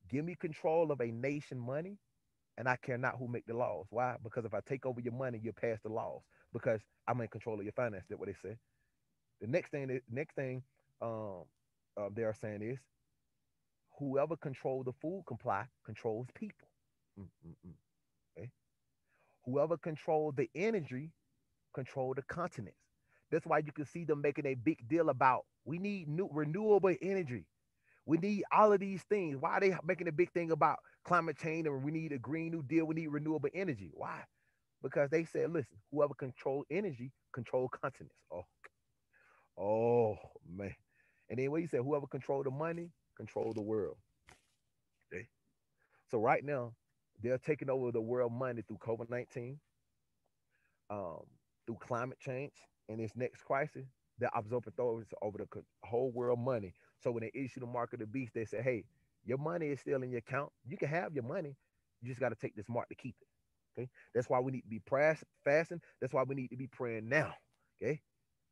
Give me control of a nation money and I care not who make the laws. Why? Because if I take over your money, you pass the laws because I'm in control of your finance. That's what they say. The next thing, next thing um, uh, they are saying is, whoever controls the food supply controls people. Mm-mm-mm. Okay. Whoever controls the energy control the continents. That's why you can see them making a big deal about we need new renewable energy. We need all of these things. Why are they making a big thing about climate change and we need a green new deal? We need renewable energy. Why? Because they said, listen, whoever control energy control continents. Oh, oh man. And then what he said, whoever control the money control the world. Okay. So right now, they're taking over the world money through COVID 19, um, through climate change, and this next crisis. They're absorbing over the whole world money. So when they issue the mark of the beast, they say, hey, your money is still in your account. You can have your money. You just got to take this mark to keep it. Okay. That's why we need to be praying, fasting. That's why we need to be praying now. Okay.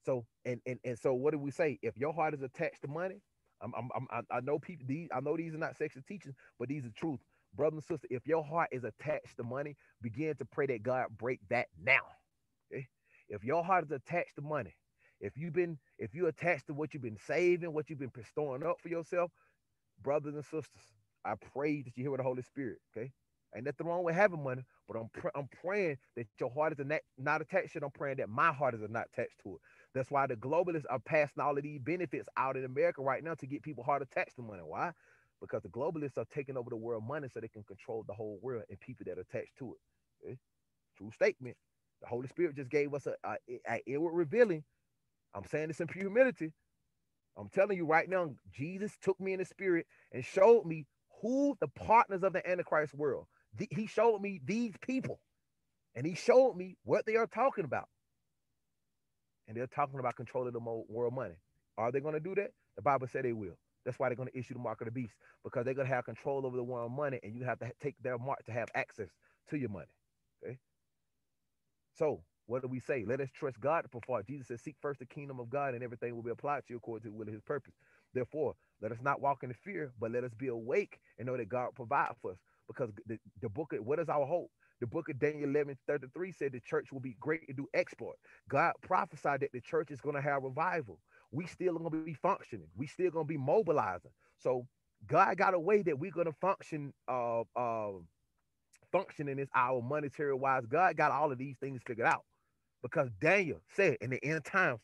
So and and and so what do we say? If your heart is attached to money, I'm, I'm, I'm I know people these I know these are not sexual teachings, but these are truth. Brother and sister, if your heart is attached to money, begin to pray that God break that now. Okay? If your heart is attached to money, if you've been if you're attached to what you've been saving, what you've been storing up for yourself, brothers and sisters, I pray that you hear with the Holy Spirit. Okay, ain't nothing wrong with having money, but I'm pr- I'm praying that your heart is not, not attached to it. I'm praying that my heart is not attached to it. That's why the globalists are passing all of these benefits out in America right now to get people heart attached to money. Why? Because the globalists are taking over the world money so they can control the whole world and people that are attached to it. Okay? True statement. The Holy Spirit just gave us a, a, a revealing. I'm saying this in pure humility. I'm telling you right now, Jesus took me in the spirit and showed me who the partners of the Antichrist world. The, he showed me these people, and he showed me what they are talking about. And they're talking about controlling the world money. Are they going to do that? The Bible said they will. That's why they're going to issue the mark of the beast because they're going to have control over the world money, and you have to take their mark to have access to your money. Okay. So what do we say? Let us trust God to perform. Jesus says, Seek first the kingdom of God, and everything will be applied to you according to the will of his purpose. Therefore, let us not walk in fear, but let us be awake and know that God provides for us. Because the, the book, of, what is our hope? The book of Daniel 11 33 said the church will be great and do exploit. God prophesied that the church is going to have revival. We still going to be functioning. We still going to be mobilizing. So God got a way that we're going to function uh, uh, functioning is our monetary wise. God got all of these things figured out because Daniel said in the end times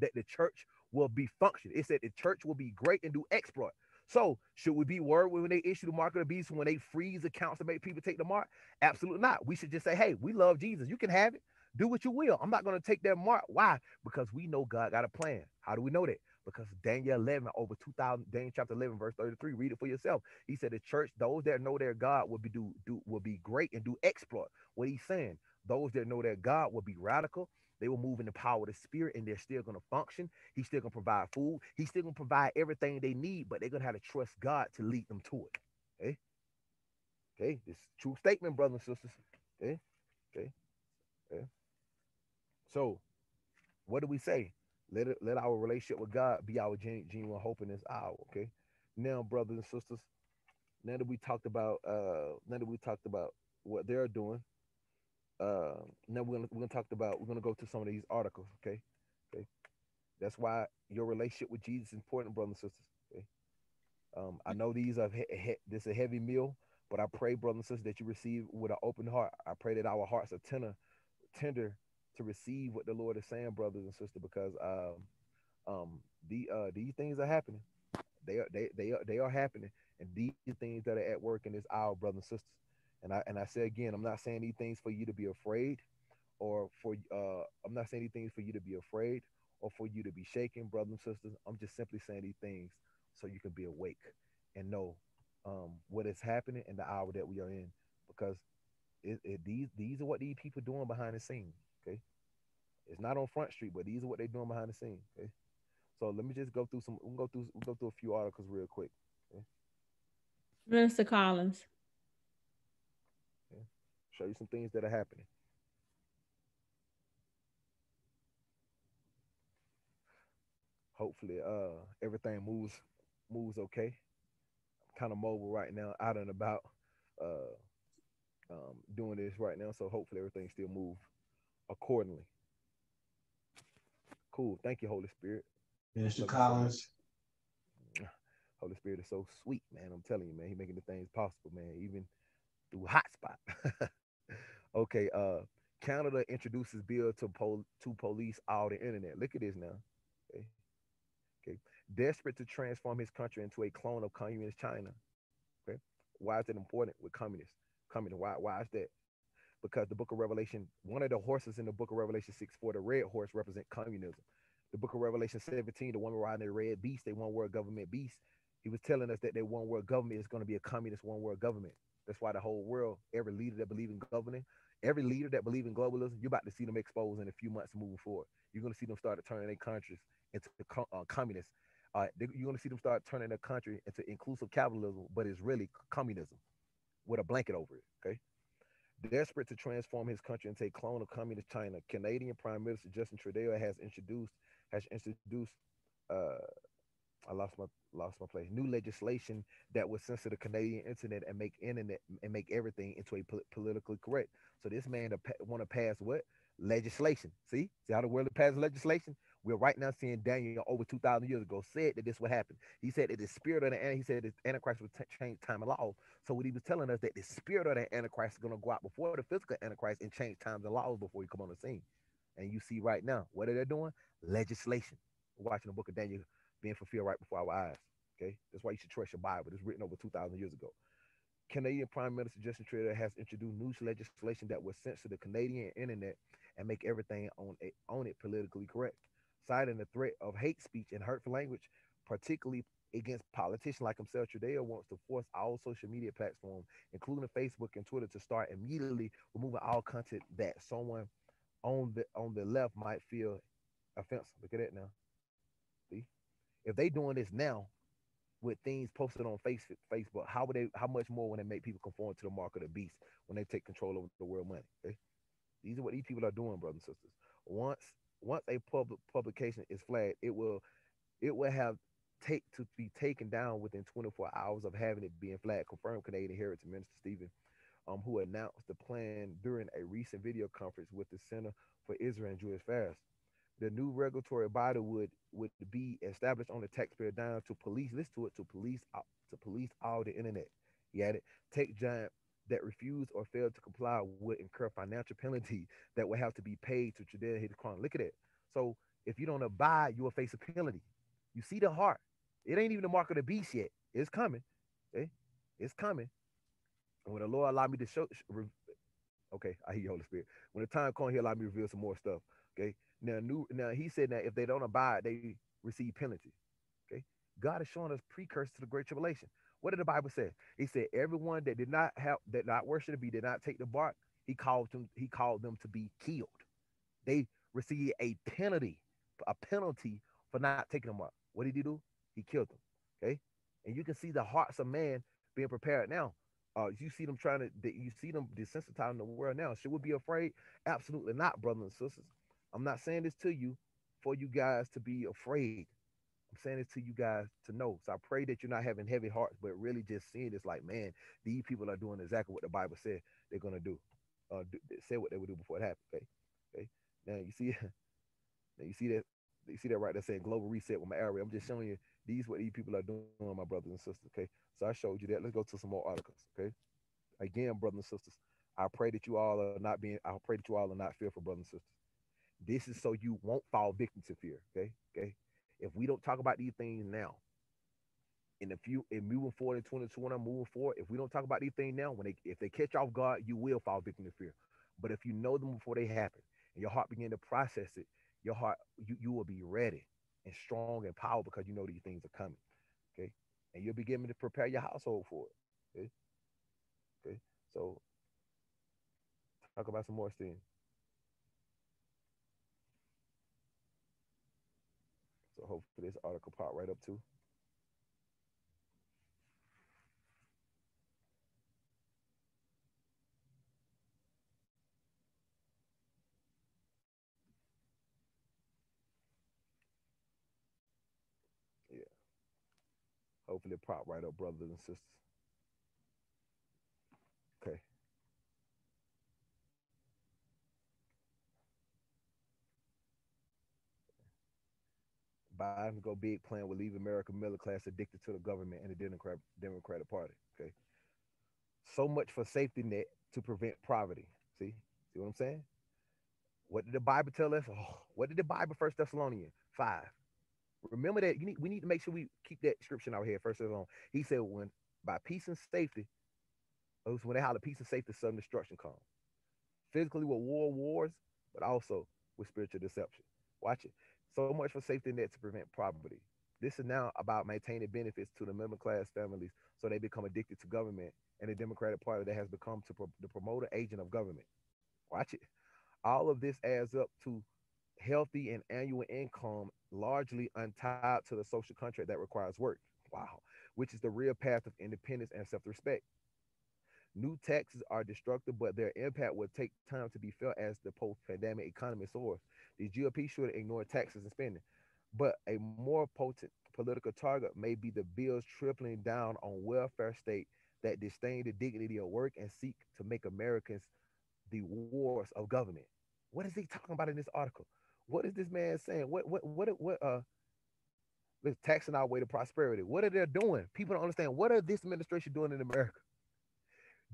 that the church will be functioning. It said the church will be great and do exploit. So should we be worried when they issue the mark of the beast when they freeze accounts to make people take the mark? Absolutely not. We should just say, hey, we love Jesus. You can have it. Do what you will. I'm not going to take that mark. Why? Because we know God got a plan. How do we know that? Because Daniel 11, over 2000, Daniel chapter 11, verse 33, read it for yourself. He said the church, those that know their God will be do, do will be great and do exploit. What he's saying, those that know that God will be radical. They will move in the power of the spirit and they're still going to function. He's still going to provide food. He's still going to provide everything they need, but they're going to have to trust God to lead them to it. Okay. Okay. This true statement, brothers and sisters. Okay. Okay. Okay. So, what do we say? Let it, let our relationship with God be our genuine hope in this hour. Okay. Now, brothers and sisters, now that we talked about uh now that we talked about what they're doing, uh now we're gonna we're gonna talk about we're gonna go to some of these articles, okay? Okay. That's why your relationship with Jesus is important, brothers and sisters. Okay. Um, I know these are he- he- this is a heavy meal, but I pray, brothers and sisters, that you receive with an open heart. I pray that our hearts are tender, tender to receive what the Lord is saying, brothers and sisters, because um, um, the uh, these things are happening. They are they they are they are happening, and these things that are at work in this hour, brothers and sisters. And I and I say again, I'm not saying these things for you to be afraid, or for uh, I'm not saying these things for you to be afraid or for you to be shaken, brothers and sisters. I'm just simply saying these things so you can be awake and know um, what is happening in the hour that we are in, because it, it, these these are what these people doing behind the scenes. Okay, it's not on Front Street, but these are what they're doing behind the scenes. Okay, so let me just go through some. We'll go through we'll go through a few articles real quick. Okay? Minister Collins. Show you some things that are happening. Hopefully, uh, everything moves moves okay. I'm kind of mobile right now, out and about, uh, um, doing this right now. So hopefully everything still moves accordingly. Cool. Thank you, Holy Spirit. Mr. Collins. Holy Spirit is so sweet, man. I'm telling you, man. He making the things possible, man. Even through hotspot. okay, uh, Canada introduces bill to pol- to police all the internet. Look at this now. Okay. okay. Desperate to transform his country into a clone of communist China. Okay. Why is it important with communists? Communists. Why, why is that? Because the book of Revelation, one of the horses in the book of Revelation 6 for the red horse represent communism. The book of Revelation 17, the one riding the red beast, they one world government beast. He was telling us that their one world government is going to be a communist one world government. That's why the whole world, every leader that believe in governing, every leader that believe in globalism, you're about to see them exposed in a few months moving forward. You're going to see them start to turn their countries into uh, communists. Uh, you're going to see them start turning their country into inclusive capitalism, but it's really communism with a blanket over it. Okay. Desperate to transform his country into a clone of communist China, Canadian Prime Minister Justin Trudeau has introduced has introduced uh, I lost my lost my place. New legislation that would censor the Canadian internet and make internet and make everything into a po- politically correct. So this man want to pass what legislation? See, see how the world passed legislation. We're right now seeing Daniel over two thousand years ago said that this would happen. He said that the spirit of the and he said the Antichrist would t- change time and laws. So what he was telling us that the spirit of the Antichrist is going to go out before the physical Antichrist and change times and laws before he come on the scene. And you see right now what are they doing? Legislation. Watching the book of Daniel being fulfilled right before our eyes. Okay, that's why you should trust your Bible. It's written over 2,000 years ago. Canadian Prime Minister Justin Trudeau has introduced new legislation that will censor the Canadian internet and make everything on it, on it politically correct, citing the threat of hate speech and hurtful language, particularly against politicians like himself. Trudeau wants to force all social media platforms, including Facebook and Twitter, to start immediately removing all content that someone on the on the left might feel offensive. Look at that now. If they doing this now, with things posted on face, Facebook, how would they? How much more when they make people conform to the mark of the beast when they take control over the world money? Okay? These are what these people are doing, brothers and sisters. Once once a public publication is flagged, it will it will have take to be taken down within 24 hours of having it being flagged. Confirmed Canadian Heritage Minister Stephen, um, who announced the plan during a recent video conference with the Center for Israel and Jewish Affairs the new regulatory body would would be established on the taxpayer dime to police listen to it to police to police all the internet he added Take giant that refuse or fail to comply would incur financial penalty that would have to be paid to Trudeau his crime. Look at that. So if you don't abide, you will face a penalty. You see the heart. It ain't even the mark of the beast yet. It's coming. Okay, it's coming. And when the Lord allowed me to show, okay, I hear you, Holy Spirit. When the time comes, He allowed me to reveal some more stuff. Okay, now, new now he said that if they don't abide, they receive penalty. Okay. God is showing us precursor to the great tribulation. What did the Bible say? He said, everyone that did not have that not worship beast, did not take the bark, he called them, he called them to be killed. They received a penalty, a penalty for not taking them mark. What did he do? He killed them. Okay. And you can see the hearts of man being prepared now. Uh, you see them trying to, you see them desensitizing the world now. Should we be afraid? Absolutely not, brothers and sisters. I'm not saying this to you for you guys to be afraid. I'm saying this to you guys to know. So I pray that you're not having heavy hearts, but really just seeing this like, man, these people are doing exactly what the Bible said they're gonna do. Uh, do, say what they would do before it happened. Okay, okay. Now you see, now you see that you see that right there saying global reset with my area. I'm just showing you these what these people are doing, my brothers and sisters. Okay, so I showed you that. Let's go to some more articles. Okay, again, brothers and sisters, I pray that you all are not being. I pray that you all are not fearful, brothers and sisters. This is so you won't fall victim to fear. Okay. Okay. If we don't talk about these things now, in the few in moving forward in 22 when I'm moving forward, if we don't talk about these things now, when they if they catch off guard, you will fall victim to fear. But if you know them before they happen and your heart begin to process it, your heart you, you will be ready and strong and powerful because you know these things are coming. Okay. And you'll be beginning to prepare your household for it. Okay. Okay. So talk about some more things. So hopefully this article pop right up too. Yeah. Hopefully it pop right up, brothers and sisters. Okay. Biden go big plan will leave America middle class addicted to the government and the Democrat Democratic Party. Okay. So much for safety net to prevent poverty. See, see what I'm saying? What did the Bible tell us? Oh, what did the Bible, First Thessalonians five? Remember that you need we need to make sure we keep that scripture out here. First Thessalonians. He said, when by peace and safety, those when they holler peace and safety, sudden destruction comes. Physically with war wars, but also with spiritual deception. Watch it. So much for safety net to prevent poverty. This is now about maintaining benefits to the middle class families so they become addicted to government and the Democratic Party that has become to pro- the promoter agent of government. Watch it. All of this adds up to healthy and annual income largely untied to the social contract that requires work. Wow. Which is the real path of independence and self-respect. New taxes are destructive, but their impact will take time to be felt as the post-pandemic economy soars. The GOP should ignore taxes and spending, but a more potent political target may be the bills tripling down on welfare state that disdain the dignity of work and seek to make Americans the wars of government. What is he talking about in this article? What is this man saying? What what what what uh they're taxing our way to prosperity. What are they doing? People don't understand. What are this administration doing in America?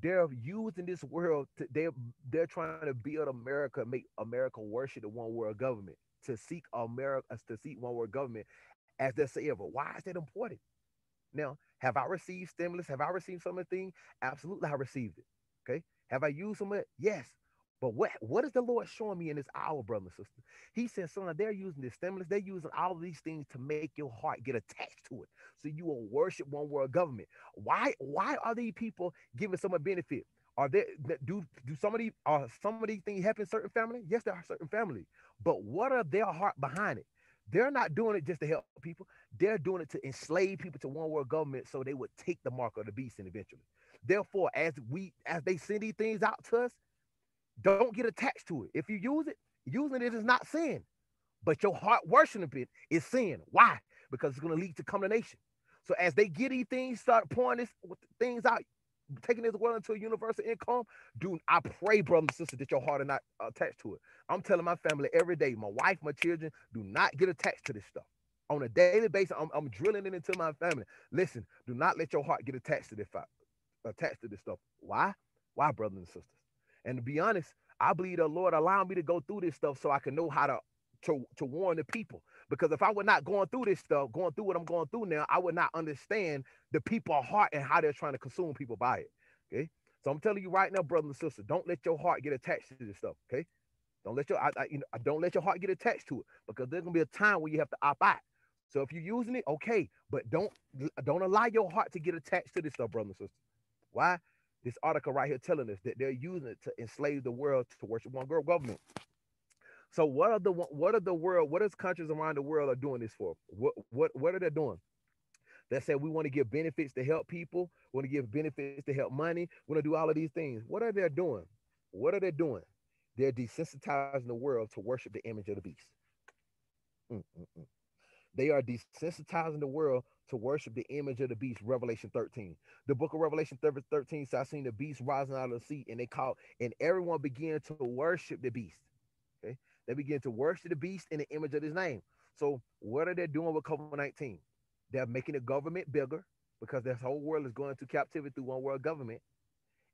They're using this world to they're they're trying to build America, make America worship the one world government, to seek America, uh, to seek one world government as their savior. Why is that important? Now, have I received stimulus? Have I received some of the things? Absolutely, I received it. Okay. Have I used some of it? Yes. But what, what is the Lord showing me in this hour, brother and sister? He said, son, they're using this stimulus, they're using all of these things to make your heart get attached to it. So you will worship one world government. Why, why are these people giving some benefit? Are there do do some of these are some of these things happen certain family? Yes, there are certain families, but what are their heart behind it? They're not doing it just to help people. They're doing it to enslave people to one world government so they would take the mark of the beast and eventually. Therefore, as we as they send these things out to us, don't get attached to it. If you use it, using it is not sin, but your heart worshiping it is sin. Why? Because it's going to lead to condemnation. So as they get these things, start pouring this things out, taking this world into a universal income, dude, I pray, brother and sister, that your heart are not attached to it. I'm telling my family every day, my wife, my children, do not get attached to this stuff. On a daily basis, I'm, I'm drilling it into my family. Listen, do not let your heart get attached to this, attached to this stuff. Why? Why, brothers and sisters? And to be honest, I believe the Lord allowed me to go through this stuff so I can know how to to, to warn the people. Because if I were not going through this stuff, going through what I'm going through now, I would not understand the people's heart and how they're trying to consume people by it. Okay. So I'm telling you right now, brother and sister, don't let your heart get attached to this stuff. Okay. Don't let your I, I, you know, don't let your heart get attached to it because there's gonna be a time where you have to opt out. So if you're using it, okay, but don't don't allow your heart to get attached to this stuff, brother and sister. Why? This article right here telling us that they're using it to enslave the world to worship one girl government. So what are the what are the world what is countries around the world are doing this for? What what what are they doing? They said we want to give benefits to help people, want to give benefits to help money, want to do all of these things. What are they doing? What are they doing? They're desensitizing the world to worship the image of the beast. Mm-mm-mm. They are desensitizing the world to worship the image of the beast, Revelation 13. The book of Revelation 13 says, I seen the beast rising out of the sea, and they called, and everyone began to worship the beast. Okay. They begin to worship the beast in the image of his name. So, what are they doing with COVID 19? They're making the government bigger because this whole world is going to captivity through one world government.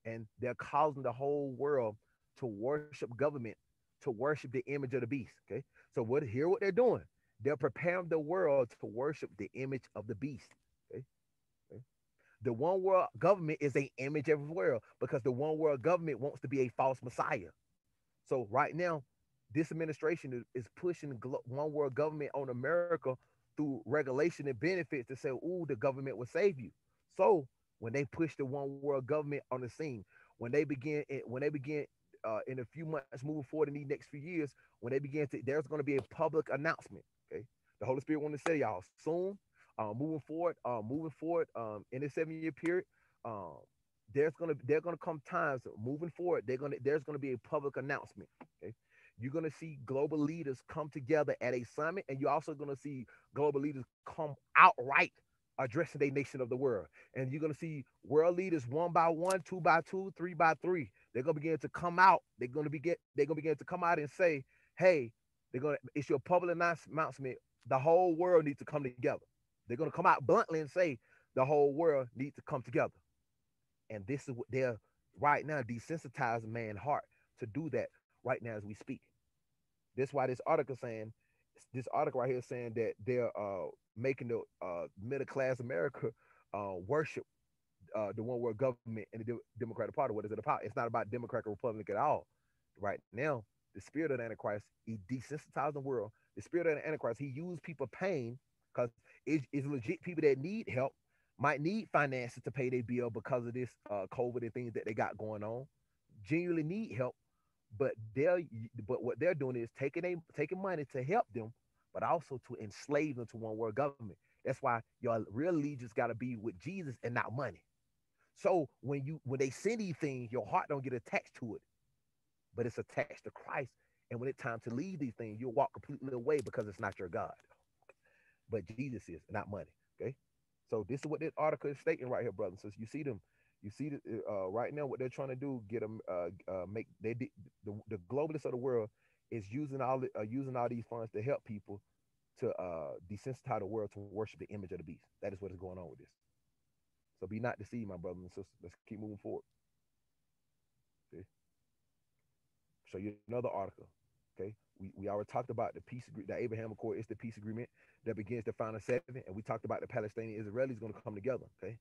And they're causing the whole world to worship government, to worship the image of the beast. Okay. So, what Hear what they're doing? They're preparing the world to worship the image of the beast. Okay? okay? The one world government is a image of the world because the one world government wants to be a false messiah. So right now, this administration is, pushing one world government on America through regulation and benefits to say, "Oh, the government will save you." So when they push the one world government on the scene, when they begin, when they begin uh, in a few months moving forward in these next few years, when they begin to, there's going to be a public announcement. The Holy Spirit want to say y'all soon, uh, moving forward, uh, moving forward um, in this seven year period, um, there's gonna there's gonna come times moving forward. They're gonna there's gonna be a public announcement. Okay. You're gonna see global leaders come together at a summit, and you're also gonna see global leaders come outright addressing the nation of the world. And you're gonna see world leaders one by one, two by two, three by three. They're gonna begin to come out. They're gonna be get. They're gonna begin to come out and say, "Hey, they're going to issue a public announcement the whole world needs to come together. They're going to come out bluntly and say the whole world needs to come together. And this is what they're right now desensitizing man's heart to do that right now as we speak. That's why this article saying this article right here saying that they're uh, making the uh, middle class America uh, worship uh, the one world government and the De- Democratic Party. What is it about? It's not about Democratic or Republican at all. Right now, the spirit of the Antichrist, he desensitized the world. The spirit of the Antichrist, he used people pain because it's, it's legit people that need help, might need finances to pay their bill because of this uh, COVID and things that they got going on. Genuinely need help, but they're but what they're doing is taking a taking money to help them, but also to enslave them to one world government. That's why your real allegiance got to be with Jesus and not money. So when you when they send these things, your heart don't get attached to it, but it's attached to Christ. And when it's time to leave these things, you'll walk completely away because it's not your God. But Jesus is, not money. Okay. So this is what this article is stating right here, brothers. So you see them, you see the, uh, right now what they're trying to do, get them, uh, uh, make they the, the globalists of the world is using all uh, using all these funds to help people to uh, desensitize the world to worship the image of the beast. That is what is going on with this. So be not deceived, my brothers and sisters. Let's keep moving forward. Okay. Show you another article. Okay. We, we already talked about the peace agreement, the Abraham Accord is the peace agreement that begins the final seven. And we talked about the Palestinian Israelis going to come together. Okay.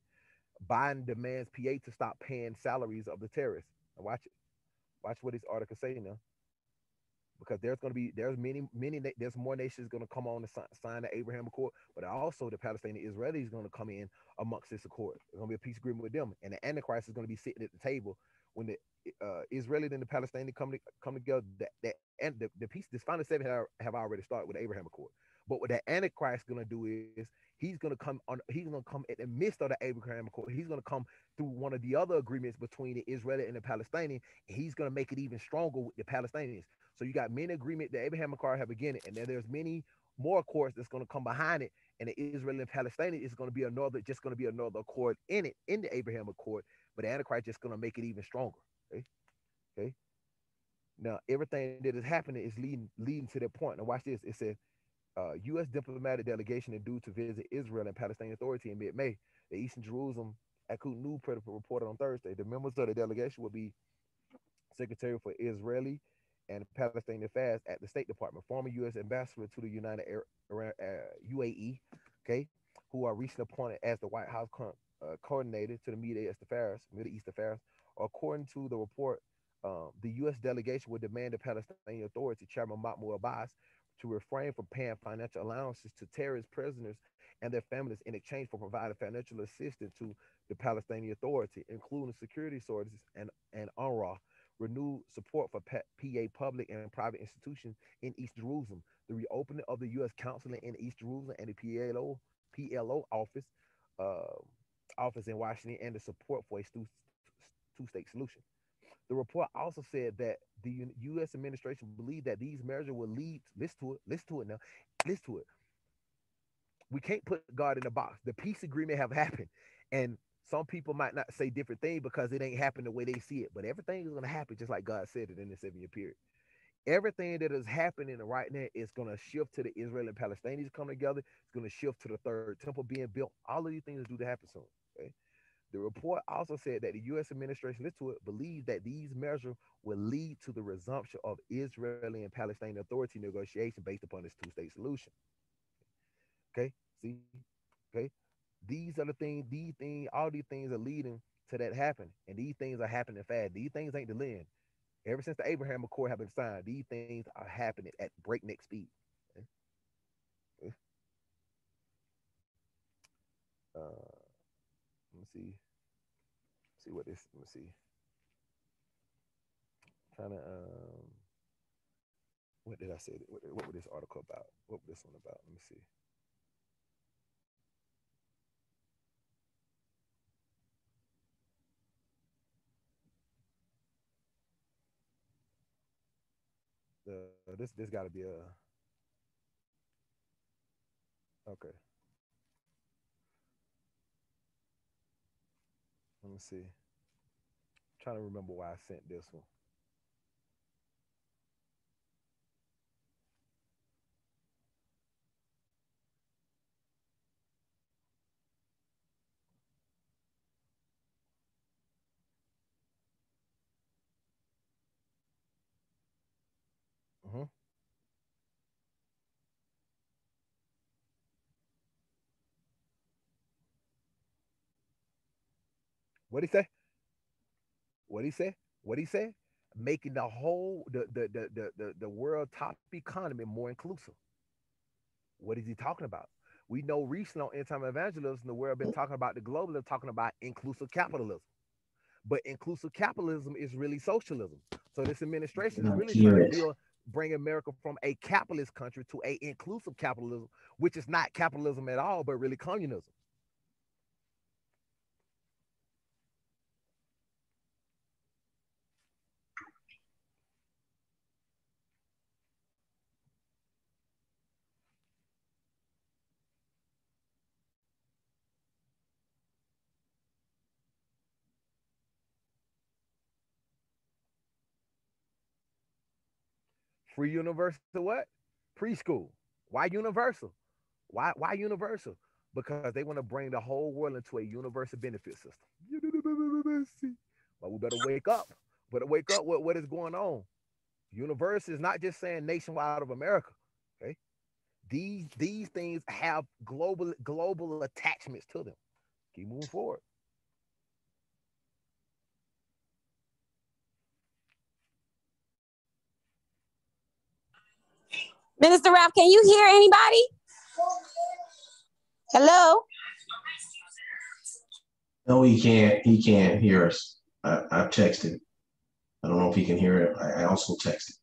Biden demands PA to stop paying salaries of the terrorists. Now watch it. Watch what this article say now because there's going to be there's many many there's more nations going to come on to sign the Abraham Accord, but also the Palestinian Israelis going to come in amongst this accord. There's going to be a peace agreement with them, and the Antichrist is going to be sitting at the table when the uh, Israeli and the Palestinian come to, come together. That that and the, the peace this final seven have, have already started with the Abraham Accord. But what the Antichrist going to do is he's going to come on. He's to come in the midst of the Abraham Accord. He's going to come through one of the other agreements between the Israeli and the Palestinian. And he's going to make it even stronger with the Palestinians. So you got many agreement the Abraham Accord have beginning, and then there's many more accords that's going to come behind it. And the Israeli and Palestinian is going to be another, just going to be another accord in it, in the Abraham Accord. But Antichrist just going to make it even stronger. Okay. Okay. Now everything that is happening is leading leading to that point. Now watch this. It says uh, U.S. diplomatic delegation is due to visit Israel and Palestinian Authority in mid-May. The Eastern Jerusalem Akut News reported on Thursday. The members of the delegation will be Secretary for Israeli and Palestinian Affairs at the State Department, former U.S. ambassador to the United Arab, uh, UAE, okay, who are recently appointed as the White House uh, coordinator to the Middle East Affairs, Middle East Affairs. According to the report, um, the U.S. delegation would demand the Palestinian Authority Chairman Mahmoud Abbas to refrain from paying financial allowances to terrorist prisoners and their families in exchange for providing financial assistance to the Palestinian Authority, including security sources and, and UNRWA renewed support for PA public and private institutions in East Jerusalem, the reopening of the U.S. consulate in East Jerusalem and the PLO PLO office uh, office in Washington, and the support for a two-state solution. The report also said that the U.S. administration believed that these measures will lead. Listen to it. Listen to it now. Listen to it. We can't put God in a box. The peace agreement have happened, and some people might not say different things because it ain't happened the way they see it, but everything is going to happen just like God said it in the seven year period. Everything that is happening right now is going to shift to the Israel and Palestinians coming together. It's going to shift to the third temple being built. All of these things do to happen soon. The report also said that the U.S. administration, listen to it, believes that these measures will lead to the resumption of Israeli and Palestinian authority negotiation based upon this two-state solution. Okay, see, okay, these are the things, these things, all these things are leading to that happen. And these things are happening fast. These things ain't delaying. Ever since the Abraham Accord have been signed, these things are happening at breakneck speed. Okay? Uh, let me see. See what this. Let me see. Trying to um. What did I say? What, what was this article about? What was this one about? Let me see. Uh, this this got to be a okay. Let me see. I'm trying to remember why I sent this one. What he say? What he say? What he say? Making the whole the the the the the, the world top economy more inclusive. What is he talking about? We know recently on end time evangelism, the world been talking about the global, talking about inclusive capitalism. But inclusive capitalism is really socialism. So this administration is really trying to build, bring America from a capitalist country to a inclusive capitalism, which is not capitalism at all, but really communism. Free universal what? Preschool. Why universal? Why why universal? Because they want to bring the whole world into a universal benefit system. But we better wake up. Better wake up what, what is going on. Universe is not just saying nationwide of America. Okay. These these things have global global attachments to them. Keep moving forward. Minister Ralph, can you hear anybody? Hello? No, he can't. He can't hear us. I, I've texted. I don't know if he can hear it. I, I also texted.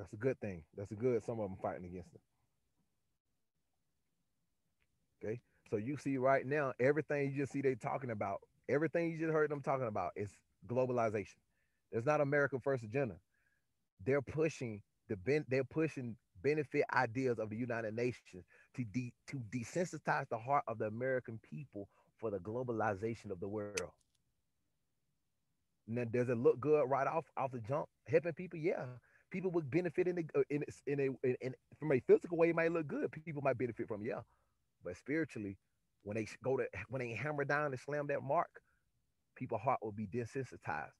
That's a good thing. That's a good. Some of them fighting against it. Okay. So you see right now, everything you just see they talking about, everything you just heard them talking about is globalization. It's not America first agenda. They're pushing the ben, they're pushing benefit ideas of the United Nations to de, to desensitize the heart of the American people for the globalization of the world. Now, does it look good right off off the jump? Helping people, yeah people would benefit in a, uh, in, in a in, in, from a physical way. It might look good. People might benefit from yeah, but spiritually, when they go to when they hammer down and slam that mark, people's heart will be desensitized,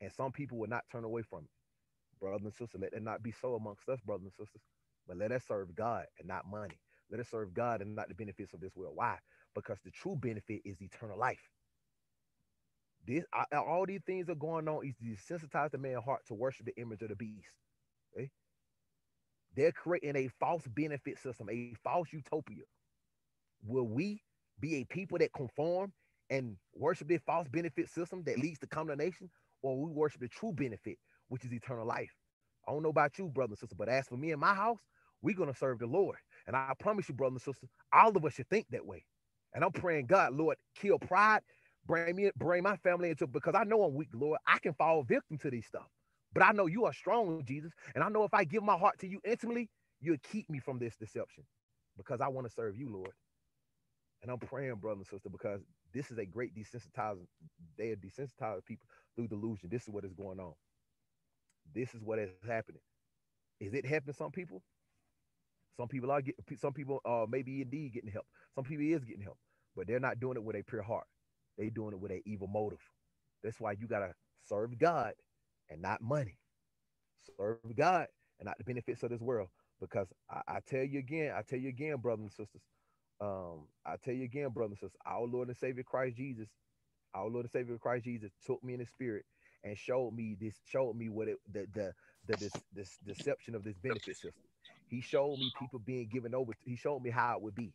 and some people will not turn away from it. Brothers and sisters, let it not be so amongst us, brothers and sisters, but let us serve God and not money. Let us serve God and not the benefits of this world. Why? Because the true benefit is eternal life. This all these things are going on is to desensitize the man's heart to worship the image of the beast. Okay? Eh? They're creating a false benefit system, a false utopia. Will we be a people that conform and worship this false benefit system that leads to condemnation, or we worship the true benefit, which is eternal life? I don't know about you, brother and sister, but as for me and my house, we're gonna serve the Lord. And I promise you, brother and sister, all of us should think that way. And I'm praying, God, Lord, kill pride, bring me, bring my family into because I know I'm weak, Lord. I can fall victim to these stuff. But I know you are strong, Jesus. And I know if I give my heart to you intimately, you'll keep me from this deception because I want to serve you, Lord. And I'm praying, brother and sister, because this is a great desensitizing. They are desensitizing people through delusion. This is what is going on. This is what is happening. Is it helping some people? Some people are getting, some people uh maybe indeed getting help. Some people is getting help, but they're not doing it with a pure heart. They doing it with an evil motive. That's why you gotta serve God and not money. Serve God and not the benefits of this world. Because I, I tell you again, I tell you again, brothers and sisters. Um, I tell you again, brothers and sisters, our Lord and Savior Christ Jesus, our Lord and Savior Christ Jesus took me in the spirit and showed me this, showed me what it the the the this, this deception of this benefit system. He showed me people being given over. To, he showed me how it would be.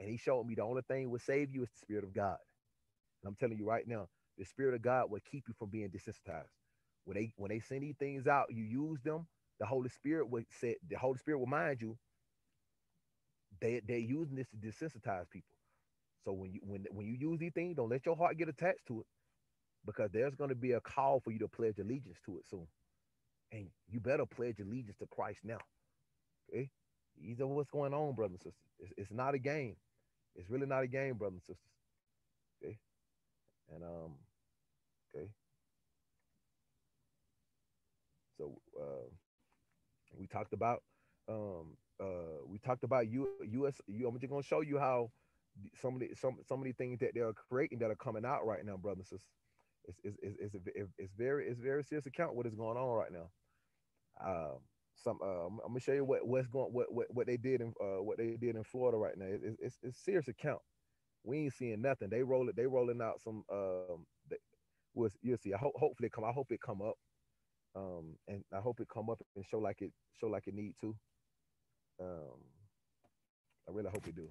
And he showed me the only thing will save you is the spirit of God. And I'm telling you right now, the spirit of God will keep you from being desensitized. When they when they send these things out, you use them. The Holy Spirit will say the Holy Spirit will mind you. They they're using this to desensitize people. So when you when when you use these things, don't let your heart get attached to it, because there's going to be a call for you to pledge allegiance to it soon, and you better pledge allegiance to Christ now. Okay, these are what's going on, brothers and sisters. It's, it's not a game. It's really not a game, brothers and sisters. And um, okay. So uh, we talked about um uh we talked about U, US. I'm just gonna show you how some of the some some of the things that they're creating that are coming out right now, brothers. It's it's it's, it's, it's very it's very serious account what is going on right now. Um, some uh, I'm, gonna show you what what's going what what, what they did in uh, what they did in Florida right now. It, it's it's serious account. We ain't seeing nothing. They roll it. They rolling out some. Um, they, we'll, you'll see. I hope hopefully come. I hope it come up. Um, and I hope it come up and show like it show like it need to. Um, I really hope it do.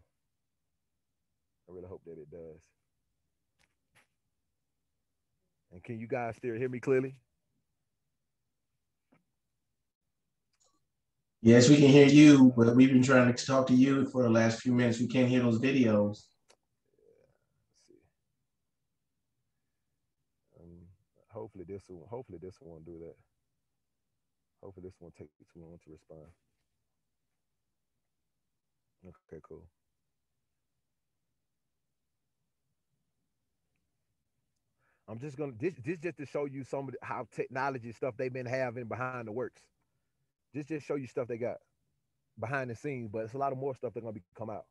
I really hope that it does. And can you guys still hear me clearly? Yes, we can hear you, but we've been trying to talk to you for the last few minutes. We can't hear those videos. Um, hopefully this will hopefully this one won't do that. Hopefully this won't take too long to respond. Okay, cool. I'm just gonna this this just to show you some of the, how technology stuff they've been having behind the works. Just just show you stuff they got behind the scenes, but it's a lot of more stuff that's gonna be come out.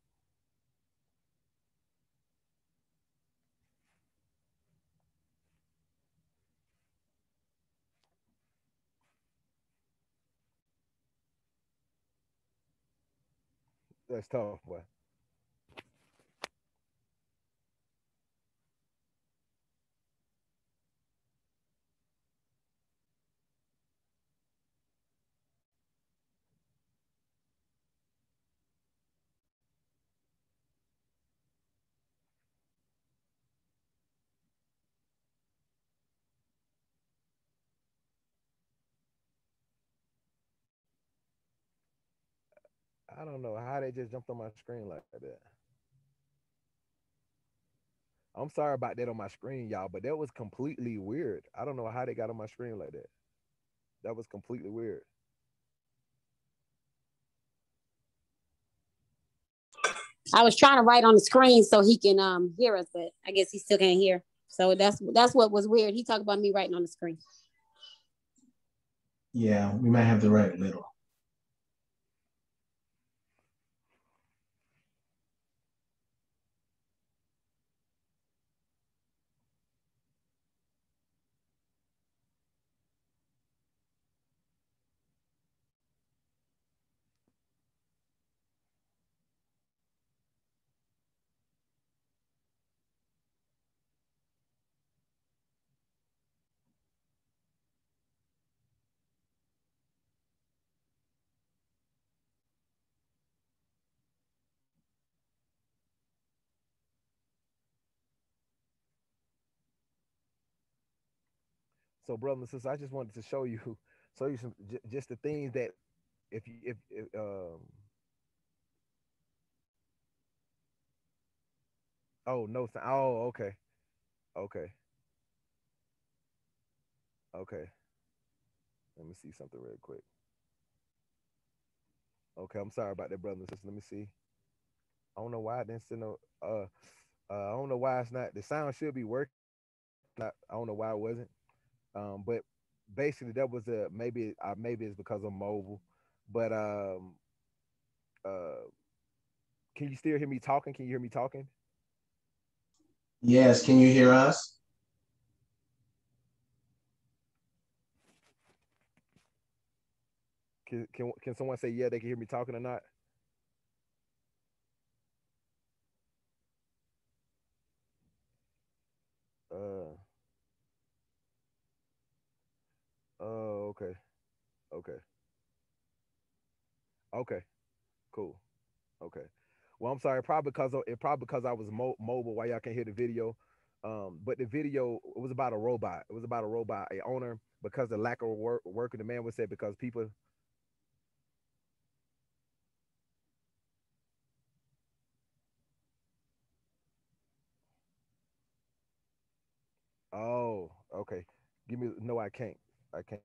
That's tough, boy. I don't know how they just jumped on my screen like that. I'm sorry about that on my screen, y'all, but that was completely weird. I don't know how they got on my screen like that. That was completely weird. I was trying to write on the screen so he can um hear us, but I guess he still can't hear. So that's that's what was weird. He talked about me writing on the screen. Yeah, we might have to write a little. So, brothers and sisters, I just wanted to show you, show you some j- just the things that if you if, if um oh no oh okay. Okay. Okay. Let me see something real quick. Okay i'm sorry about that brothers and sisters let me see. I don't know why i didn't send no uh uh i don't know why it's not the sound should be working. Not i don't know why it wasn't um, but basically that was a maybe uh, maybe it's because I'm mobile, but um, uh, can you still hear me talking? Can you hear me talking? Yes, can you hear us? Can can can someone say yeah they can hear me talking or not? Oh, okay. Okay. Okay. Cool. Okay. Well, I'm sorry, probably because it probably because I was mo- mobile Why y'all can't hear the video. Um, but the video it was about a robot. It was about a robot, a owner, because the lack of work work and demand was said because people Oh, okay. Give me no, I can't. I can't.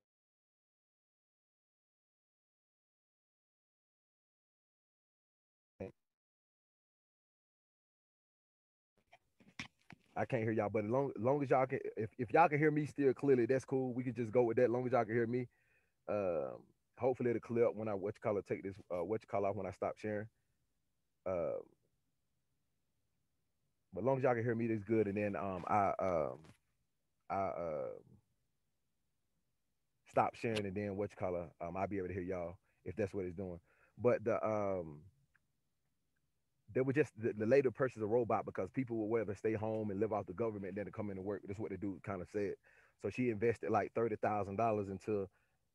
I can't hear y'all, but as long, long as y'all can, if, if y'all can hear me still clearly, that's cool. We can just go with that. As long as y'all can hear me, um, hopefully it'll clear up when I what you call it take this uh, what you call off when I stop sharing. Um, but as long as y'all can hear me, that's good. And then um, I um, I uh, stop sharing, and then what you call um, I'll be able to hear y'all if that's what it's doing. But the um, they would just the, the later purchase a robot because people would rather stay home and live off the government than to come into work. That's what the dude kind of said. So she invested like thirty thousand dollars into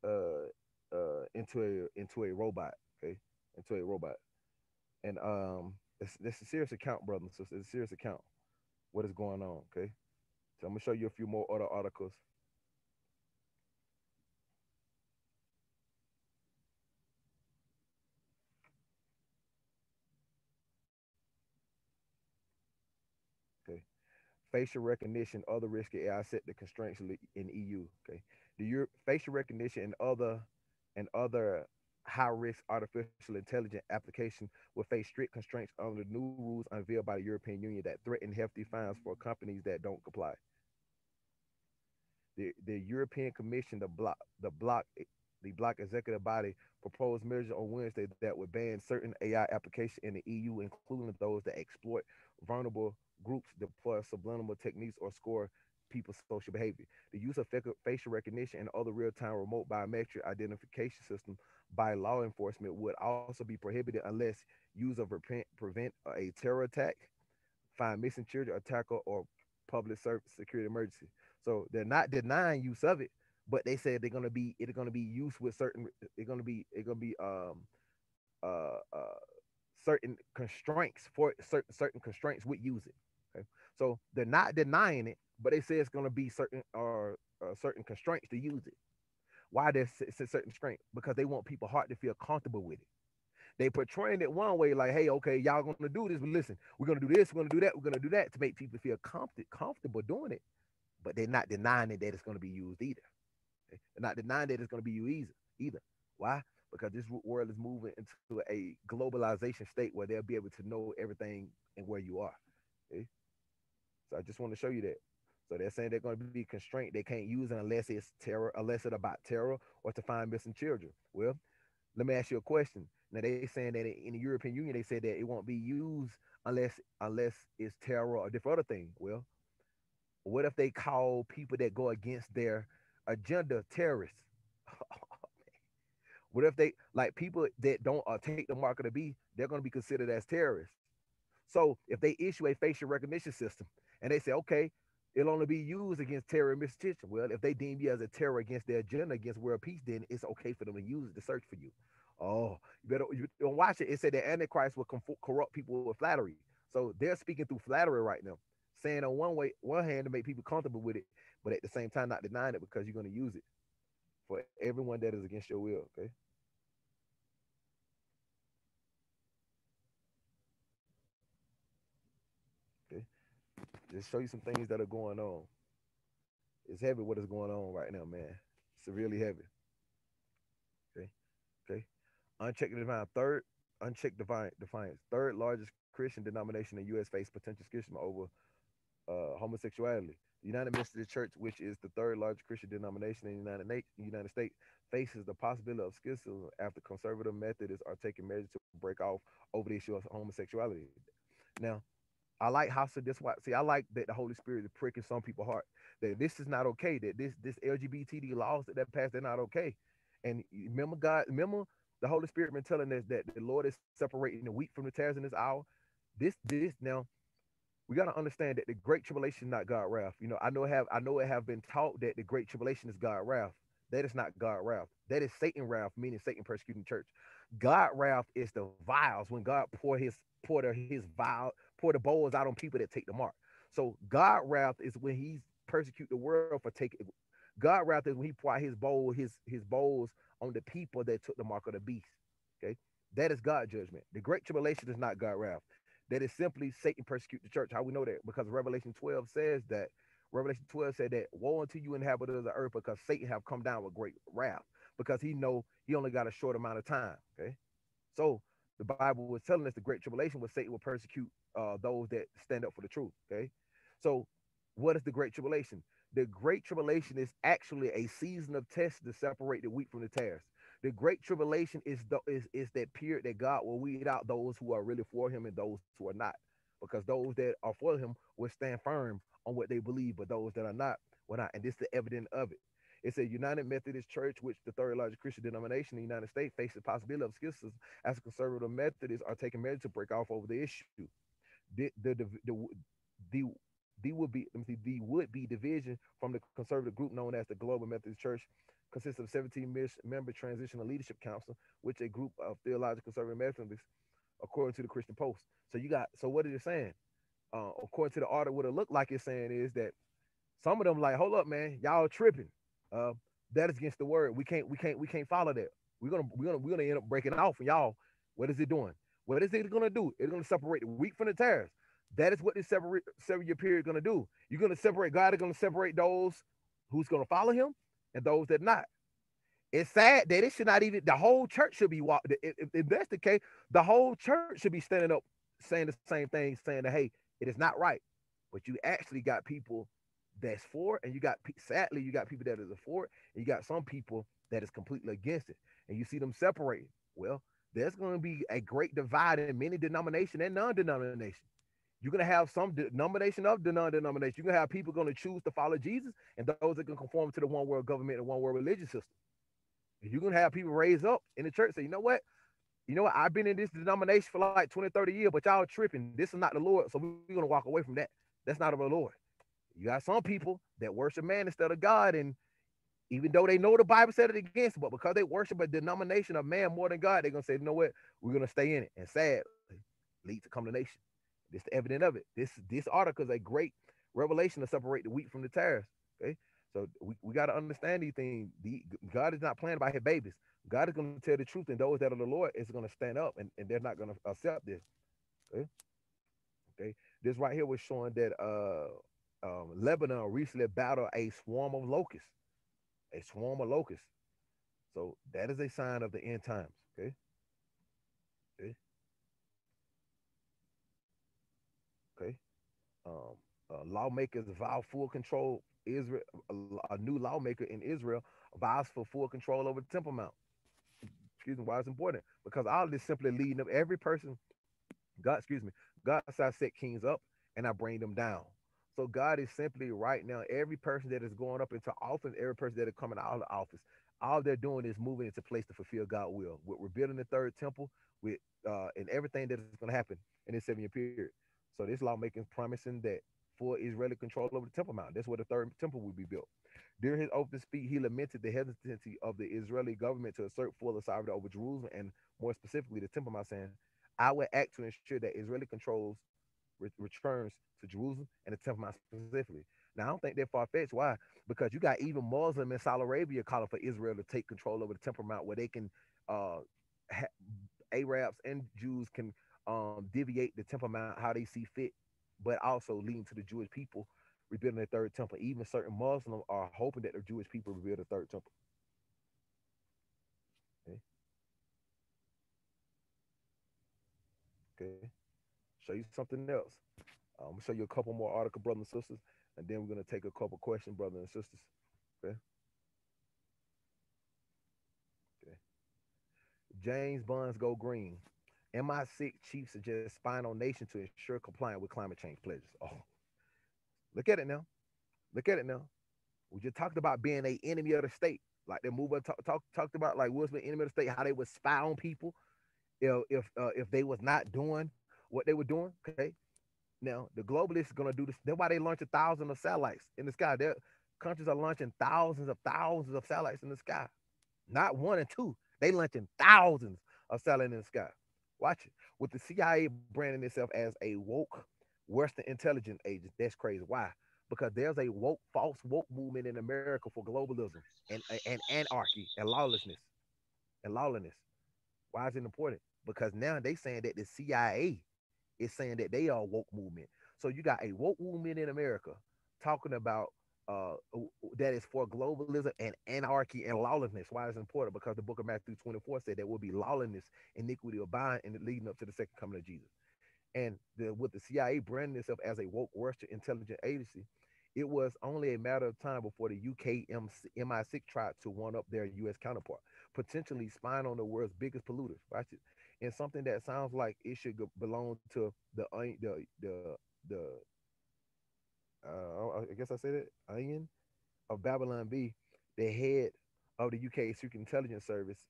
uh uh into a into a robot, okay, into a robot, and um, it's, it's a serious account, brother. So it's a serious account. What is going on, okay? So I'm gonna show you a few more other articles. Okay. Facial recognition, other risky AI set the constraints in EU. Okay. The Euro- facial recognition and other and other high risk artificial intelligence application will face strict constraints under new rules unveiled by the European Union that threaten hefty fines for companies that don't comply. The, the European Commission, the block, the block, the block executive body proposed measures on Wednesday that would ban certain AI applications in the EU, including those that exploit vulnerable groups, deploy subliminal techniques, or score people's social behavior. The use of facial recognition and other real-time remote biometric identification system by law enforcement would also be prohibited unless use of prevent, prevent a terror attack, find missing children, attacker, or public service security emergency. So they're not denying use of it, but they said they're gonna be it's gonna be used with certain they're gonna be it's gonna be um uh uh certain constraints for certain certain constraints with it. Okay, so they're not denying it, but they say it's gonna be certain or uh, uh, certain constraints to use it. Why there's certain constraint? Because they want people hard to feel comfortable with it. They portraying it one way, like, hey, okay, y'all gonna do this, but listen, we're gonna do this, we're gonna do that, we're gonna do that to make people feel comfort, comfortable doing it. But they're not denying it that it's gonna be used either. They're not denying that it's gonna be used either. Why? Because this world is moving into a globalization state where they'll be able to know everything and where you are. Okay? So I just want to show you that. So they're saying they're going to be constrained. They can't use it unless it's terror, unless it's about terror or to find missing children. Well, let me ask you a question. Now they saying that in the European Union, they said that it won't be used unless unless it's terror or different other thing. Well, what if they call people that go against their agenda terrorists? what if they like people that don't uh, take the mark of the beast? They're going to be considered as terrorists. So if they issue a facial recognition system and they say, okay, it'll only be used against terror and mischief. Well, if they deem you as a terror against their agenda against world peace, then it's okay for them to use it to search for you. Oh, you better you don't watch it. It said the Antichrist will corrupt people with flattery. So they're speaking through flattery right now, saying on one way, one hand to make people comfortable with it, but at the same time not denying it because you're going to use it for everyone that is against your will. Okay. Okay. Just show you some things that are going on. It's heavy what is going on right now, man. It's really heavy. Okay. Okay. Unchecked divine third, unchecked divine defiance, third largest Christian denomination in U.S. face potential schism over uh, homosexuality. The United Methodist Church, which is the third largest Christian denomination in the United, Na- United States, faces the possibility of schism after conservative Methodists are taking measures to break off over the issue of homosexuality. Now, I like how so this why see I like that the Holy Spirit is pricking some people's heart that this is not okay that this this LGBTD laws that that passed they're not okay, and remember God remember the Holy Spirit been telling us that the Lord is separating the wheat from the tares in this hour. This this now we got to understand that the great tribulation is not God wrath. You know I know have I know it have been taught that the great tribulation is God wrath. That is not God wrath. That is Satan wrath, meaning Satan persecuting church. God wrath is the vials when God pour his pour the, his vial, pour the bowls out on people that take the mark. So God wrath is when he persecute the world for taking God wrath is when he pour out his bowl, his his bowls on the people that took the mark of the beast. Okay, that is God judgment. The great tribulation is not God wrath. That is simply Satan persecute the church. How we know that? Because Revelation 12 says that Revelation 12 said that woe unto you inhabitants of the earth because Satan have come down with great wrath because he know he only got a short amount of time. Okay, so the Bible was telling us the great tribulation was Satan will persecute uh, those that stand up for the truth. Okay, so what is the great tribulation? The great tribulation is actually a season of tests to separate the wheat from the tares. The great tribulation is the is, is that period that God will weed out those who are really for him and those who are not. Because those that are for him will stand firm on what they believe, but those that are not will not. And this is the evidence of it. It's a United Methodist Church, which the third largest Christian denomination in the United States, faces the possibility of schism as conservative Methodists are taking measures to break off over the issue. The the the, the, the the would be let me see, the would be division from the conservative group known as the Global Methodist Church consists of 17 member transitional leadership council, which a group of theological conservative Methodists, according to the Christian Post. So you got so what is it saying? Uh, according to the article, what it looked like it's saying is that some of them like, hold up, man, y'all tripping. Uh, that is against the word. We can't, we can't, we can't follow that. We're gonna, we're gonna, we're gonna end up breaking off. And y'all, what is it doing? What is it gonna do? It's gonna separate the wheat from the tares. That is what this seven, seven year period is going to do. You're going to separate, God is going to separate those who's going to follow him and those that not. It's sad that it should not even, the whole church should be, if, if that's the case, the whole church should be standing up saying the same thing, saying that, hey, it is not right. But you actually got people that's for it, and you got, sadly, you got people that is for it, and you got some people that is completely against it. And you see them separating. Well, there's going to be a great divide in many denomination and non-denomination. You're gonna have some denomination of the non-denomination. You're gonna have people gonna choose to follow Jesus, and those that can conform to the one world government and one world religion system. And you're gonna have people raise up in the church say, you know what? You know what? I've been in this denomination for like 20, 30 years, but y'all tripping. This is not the Lord. So we're gonna walk away from that. That's not of the Lord. You got some people that worship man instead of God, and even though they know the Bible said it against, but because they worship a denomination of man more than God, they're gonna say, you know what? We're gonna stay in it. And sad lead to condemnation. This the evidence of it. This this article is a great revelation to separate the wheat from the tares. Okay, so we, we got to understand these things. The, God is not playing by his babies. God is going to tell the truth, and those that are the Lord is going to stand up, and, and they're not going to accept this. Okay, okay. This right here was showing that uh, um, Lebanon recently battled a swarm of locusts, a swarm of locusts. So that is a sign of the end times. Okay. Okay. Okay. Um, uh, lawmakers vow full control. Israel, a, a, new lawmaker in Israel vows for full control over the Temple Mount. Excuse me, why it's important? Because all this simply leading up every person. God, excuse me, God says I set kings up and I bring them down. So God is simply right now, every person that is going up into office, every person that is coming out of office, all they're doing is moving into place to fulfill God's will. We're building the third temple with uh, and everything that is going to happen in this seven year period. So this lawmaking is promising that full Israeli control over the Temple Mount. That's where the third temple will be built. During his open speech, he lamented the hesitancy of the Israeli government to assert full sovereignty over Jerusalem and more specifically the Temple Mount, saying, I will act to ensure that Israeli controls re- returns to Jerusalem and the Temple Mount specifically. Now, I don't think they're far fetched. Why? Because you got even Muslim in Saudi Arabia calling for Israel to take control over the Temple Mount where they can, uh, ha- Arabs and Jews can um, deviate the Temple Mount how they see fit, but also leading to the Jewish people rebuilding the third temple. Even certain Muslims are hoping that the Jewish people rebuild the third temple. Show you something else. I'm gonna show you a couple more article, brothers and sisters, and then we're gonna take a couple questions, brothers and sisters. Okay. Okay. James Bond go green. MI6 chief suggests spying on nation to ensure compliance with climate change pledges. Oh, look at it now. Look at it now. We just talked about being a enemy of the state. Like the movement talk, talk, talked about like Will Smith, enemy of the state, how they would spy on people if if uh, if they was not doing what they were doing. Okay. Now the globalists are gonna do this. That's why they launched a thousand of satellites in the sky. They're countries are launching thousands of thousands of satellites in the sky. Not one and two. They launching thousands of satellites in the sky. Watch it. With the CIA branding itself as a woke Western intelligence agent. That's crazy. Why? Because there's a woke, false woke movement in America for globalism and, and anarchy and lawlessness and lawlessness. Why is it important? Because now they're saying that the CIA is saying that they are woke movement. So you got a woke movement in America talking about uh, that is for globalism and anarchy and lawlessness. Why is it important? Because the book of Matthew 24 said there will be lawlessness, iniquity abide, and leading up to the second coming of Jesus. And the, with the CIA branding itself as a woke Western intelligence agency, it was only a matter of time before the UK MI6 tried to one up their US counterpart, potentially spying on the world's biggest polluters. Watch it. And something that sounds like it should belong to the the the the uh, I guess I said it, Onion of Babylon Bee, the head of the UK Secret Intelligence Service,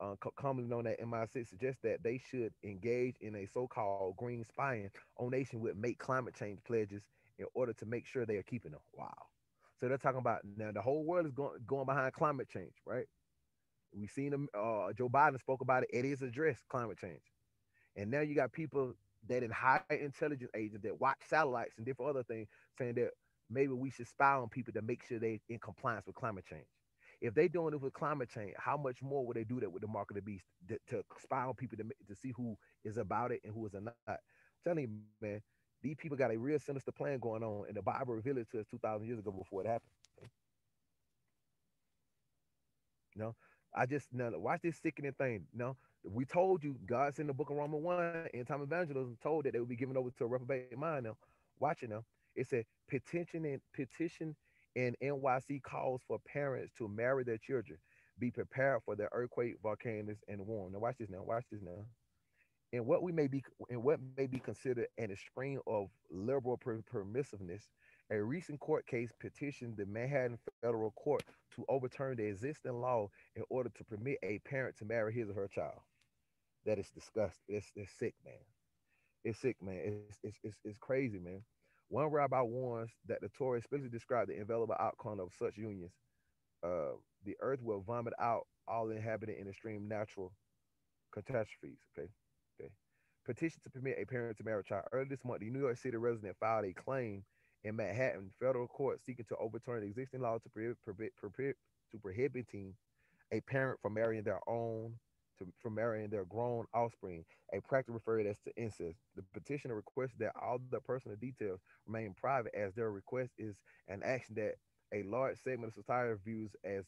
uh, commonly known as MI6, suggests that they should engage in a so-called green spying on nation would make climate change pledges in order to make sure they are keeping them. Wow. So they're talking about now the whole world is going going behind climate change, right? We've seen them. Uh, Joe Biden spoke about it at his address, climate change, and now you got people that in high intelligence agents that watch satellites and different other things saying that maybe we should spy on people to make sure they in compliance with climate change. If they doing it with climate change, how much more would they do that with the mark of the beast to, to spy on people to, to see who is about it and who is not? I'm telling you, man, these people got a real sinister plan going on, and the Bible revealed it to us 2,000 years ago before it happened. You know, I just now watch this sickening thing. Know, we told you God in the book of Romans 1 EndTime Evangelism told that they would be given over to a reprobate mind now. Watch it now. It said petition and petition and NYC calls for parents to marry their children. Be prepared for the earthquake, volcanoes, and warm. Now watch this now. Watch this now. And what we may be and what may be considered an extreme of liberal per- permissiveness, a recent court case petitioned the Manhattan federal court to overturn the existing law in order to permit a parent to marry his or her child that is disgusting. It's, it's sick, man. It's sick, man. It's, it's, it's, it's crazy, man. One rabbi warns that the Torah explicitly described the inevitable outcome of such unions. Uh, the earth will vomit out all inhabited in extreme natural catastrophes. Okay. Okay. Petition to permit a parent to marry a child. Earlier this month, the New York City resident filed a claim in Manhattan federal court seeking to overturn existing law to prohibit, to prohibiting a parent from marrying their own to, from marrying their grown offspring, a practice referred as to incest. The petitioner requests that all the personal details remain private, as their request is an action that a large segment of society views as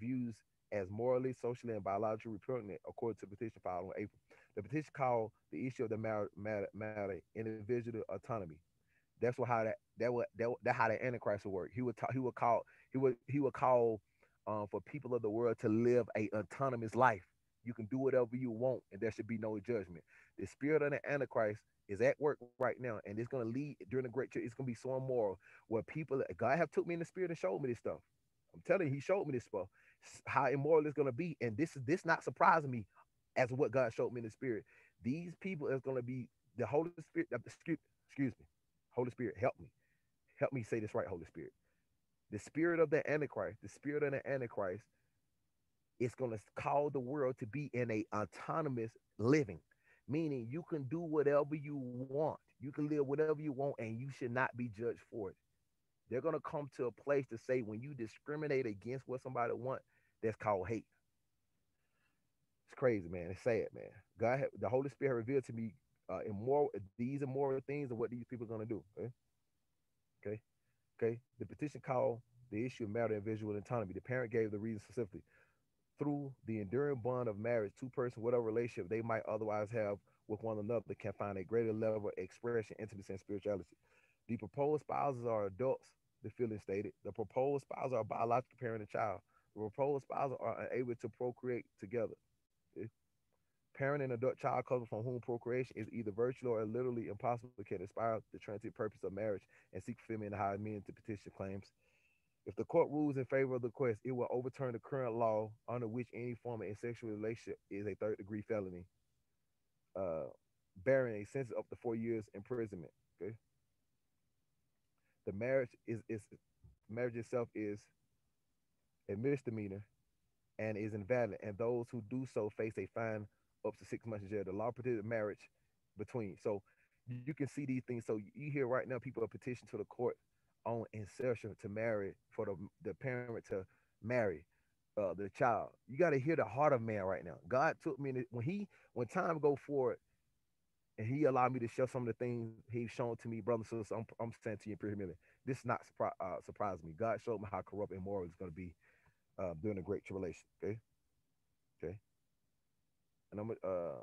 views as morally, socially, and biologically repugnant, according to the petition filed on April. The petition called the issue of the matter, matter, matter individual autonomy. That's what how that that would that, that how the Antichrist would work. He would talk, he would call he would he would call um, for people of the world to live a autonomous life you can do whatever you want, and there should be no judgment. The spirit of the Antichrist is at work right now, and it's going to lead during the great church. It's going to be so immoral where people, God have took me in the spirit and showed me this stuff. I'm telling you, He showed me this stuff, how immoral it's going to be, and this is this not surprising me as what God showed me in the spirit. These people is going to be the Holy Spirit. Excuse, excuse me, Holy Spirit, help me, help me say this right, Holy Spirit. The spirit of the Antichrist, the spirit of the Antichrist it's going to call the world to be in a autonomous living meaning you can do whatever you want. You can live whatever you want and you should not be judged for it. They're going to come to a place to say when you discriminate against what somebody wants that's called hate. It's crazy man. It's sad man. God the holy spirit revealed to me uh immoral these immoral things and what these people are going to do okay okay okay the petition called the issue of marital and visual autonomy the parent gave the reason specifically through the enduring bond of marriage, two persons, whatever relationship they might otherwise have with one another, can find a greater level of expression, intimacy, and spirituality. The proposed spouses are adults, the feeling stated. The proposed spouses are biological parent and child. The proposed spouses are unable to procreate together. Parent and adult child couple from whom procreation is either virtual or literally impossible can aspire the transient purpose of marriage and seek in high men to petition claims if the court rules in favor of the quest, it will overturn the current law under which any form of sexual relationship is a third degree felony, uh, bearing a sentence of up to four years imprisonment. Okay. The marriage is is marriage itself is a misdemeanor and is invalid, and those who do so face a fine up to six months in jail. The law prohibits marriage between. So you can see these things. So you hear right now people are petitioning to the court on insertion to marry for the, the parent to marry uh, the child. You got to hear the heart of man right now. God took me when he when time go forward, and he allowed me to share some of the things he's shown to me, brothers and sisters. I'm, I'm saying to you in humility, this not surpri- uh, surprise me. God showed me how corrupt and immoral it's going to be uh, during the Great Tribulation. Okay, okay, and I'm uh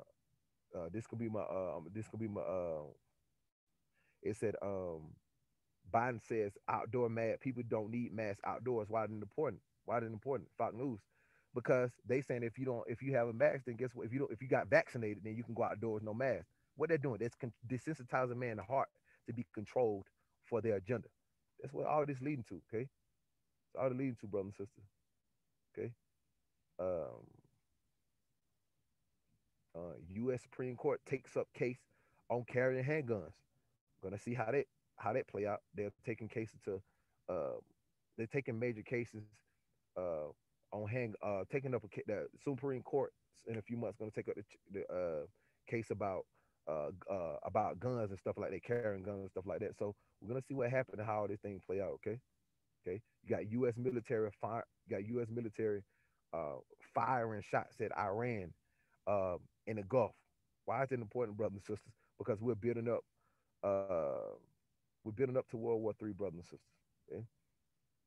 uh, this could be my uh, this could be my uh, it said um Biden says outdoor mask people don't need masks outdoors. Why is it important? Why is it important? Fox News. Because they saying if you don't if you have a mask, then guess what? If you don't if you got vaccinated, then you can go outdoors no mask. What they're doing, that's con- desensitizing man the heart to be controlled for their agenda. That's what all this leading to, okay? It's all leading to, brother and sister. Okay. Um uh, U.S. Supreme Court takes up case on carrying handguns. Gonna see how that how that play out. They're taking cases to uh, they're taking major cases uh, on hang uh, taking up a the Supreme Court in a few months to take up the, the uh, case about uh, uh, about guns and stuff like that, carrying guns and stuff like that. So we're gonna see what happened and how this thing play out. Okay, okay. You got U.S. military fire. You got U.S. military uh, firing shots at Iran uh, in the Gulf. Why is it important, brothers and sisters? Because we're building up, uh, we're building up to World War III, brothers and sisters. Okay?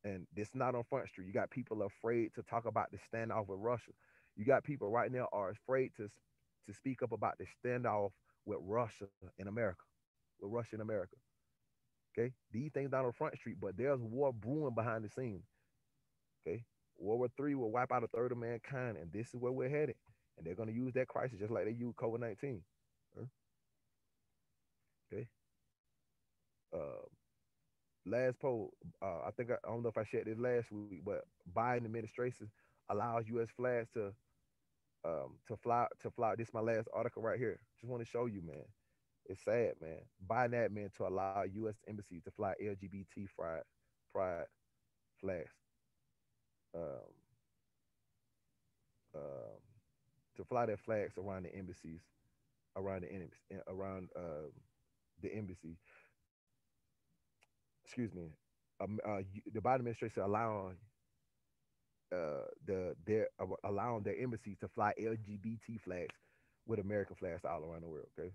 And it's not on Front Street. You got people afraid to talk about the standoff with Russia. You got people right now are afraid to to speak up about the standoff with Russia in America, with Russia in America. Okay, these things not on Front Street, but there's war brewing behind the scenes. Okay, World War III will wipe out a third of mankind, and this is where we're headed. And they're going to use that crisis just like they use COVID 19. Huh? Okay. Uh, last poll, uh, I think I, I, don't know if I shared this last week, but Biden administration allows U.S. flags to um, to fly to fly. This is my last article right here. Just want to show you, man. It's sad, man. Biden admin to allow U.S. embassies to fly LGBT pride pride flags. Um, um, to fly their flags around the embassies, around the enemies, around uh, the embassy. Excuse me. Um, uh, the Biden administration allowing uh, the their uh, allowing their embassies to fly LGBT flags with American flags all around the world. Okay,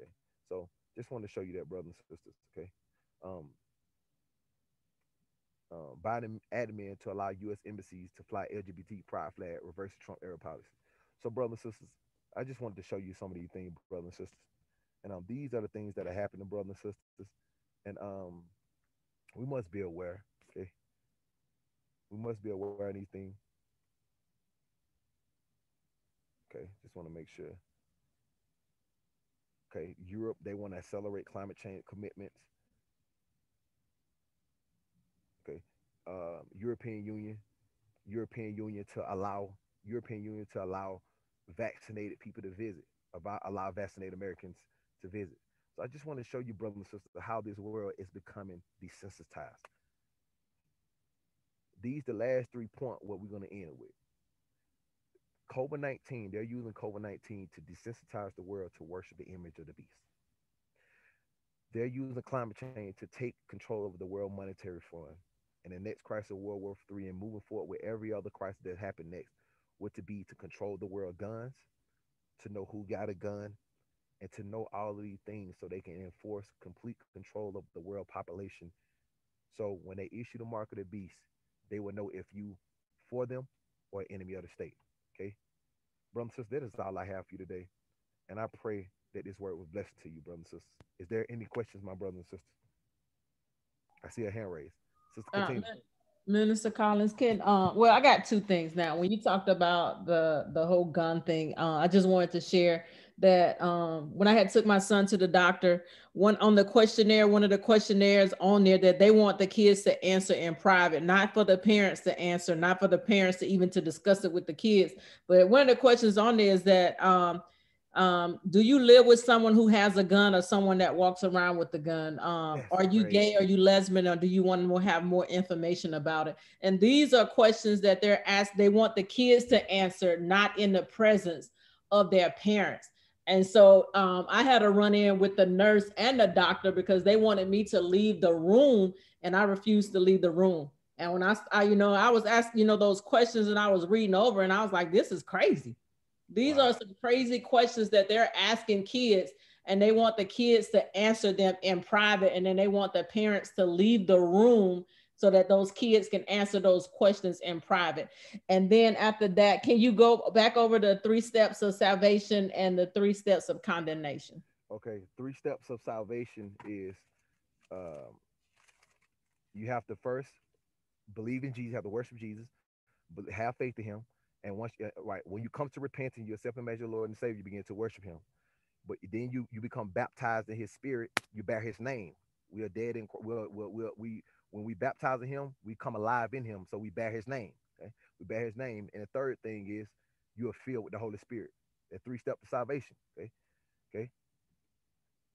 okay. So just wanted to show you that, brothers and sisters. Okay. Um, uh, Biden admin to allow U.S. embassies to fly LGBT pride flag, reverse Trump era policy. So, brothers and sisters, I just wanted to show you some of these things, brothers and sisters. And um, these are the things that are happening, brothers and sisters. And um, we must be aware, okay? We must be aware of these things. Okay, just want to make sure. Okay, Europe, they want to accelerate climate change commitments. Okay, uh, European Union, European Union to allow European Union to allow vaccinated people to visit, about allow vaccinated Americans to visit. So I just want to show you, brothers and sisters, how this world is becoming desensitized. These the last three point what we're going to end with. COVID-19, they're using COVID-19 to desensitize the world to worship the image of the beast. They're using climate change to take control over the World Monetary Fund and the next crisis of World War III and moving forward with every other crisis that happened next would to be to control the world guns, to know who got a gun, and to know all of these things so they can enforce complete control of the world population. So when they issue the mark of the beast, they will know if you for them or enemy of the state. Okay. Brothers and sisters, that is all I have for you today. And I pray that this word was blessed to you, brothers and sisters. Is there any questions, my brothers and sisters? I see a hand raised. Sister, uh, continue. Uh, Minister Collins, can uh, well, I got two things now. When you talked about the the whole gun thing, uh, I just wanted to share that um, when I had took my son to the doctor, one on the questionnaire, one of the questionnaires on there that they want the kids to answer in private, not for the parents to answer, not for the parents to even to discuss it with the kids. But one of the questions on there is that um, Um, do you live with someone who has a gun or someone that walks around with the gun? Um, are you gay? Are you lesbian? Or do you want to have more information about it? And these are questions that they're asked. They want the kids to answer, not in the presence of their parents. And so um, I had a run in with the nurse and the doctor because they wanted me to leave the room, and I refused to leave the room. And when I, I, you know, I was asked, you know, those questions, and I was reading over, and I was like, this is crazy. These Wow. are some crazy questions that they're asking kids, and they want the kids to answer them in private, and then they want the parents to leave the room so that those kids can answer those questions in private. And then after that, can you go back over the three steps of salvation and the three steps of condemnation? Okay, three steps of salvation is um, you have to first believe in Jesus, have to worship Jesus, but have faith in Him, and once right when you come to repentance, you accept Him as your Lord and Savior, you begin to worship Him. But then you you become baptized in His Spirit, you bear His name. We are dead in we're, we're, we're, when we baptize in Him, we come alive in Him, so we bear His name. Okay, we bear His name, and the third thing is you are filled with the Holy Spirit. The three steps to salvation. Okay, okay.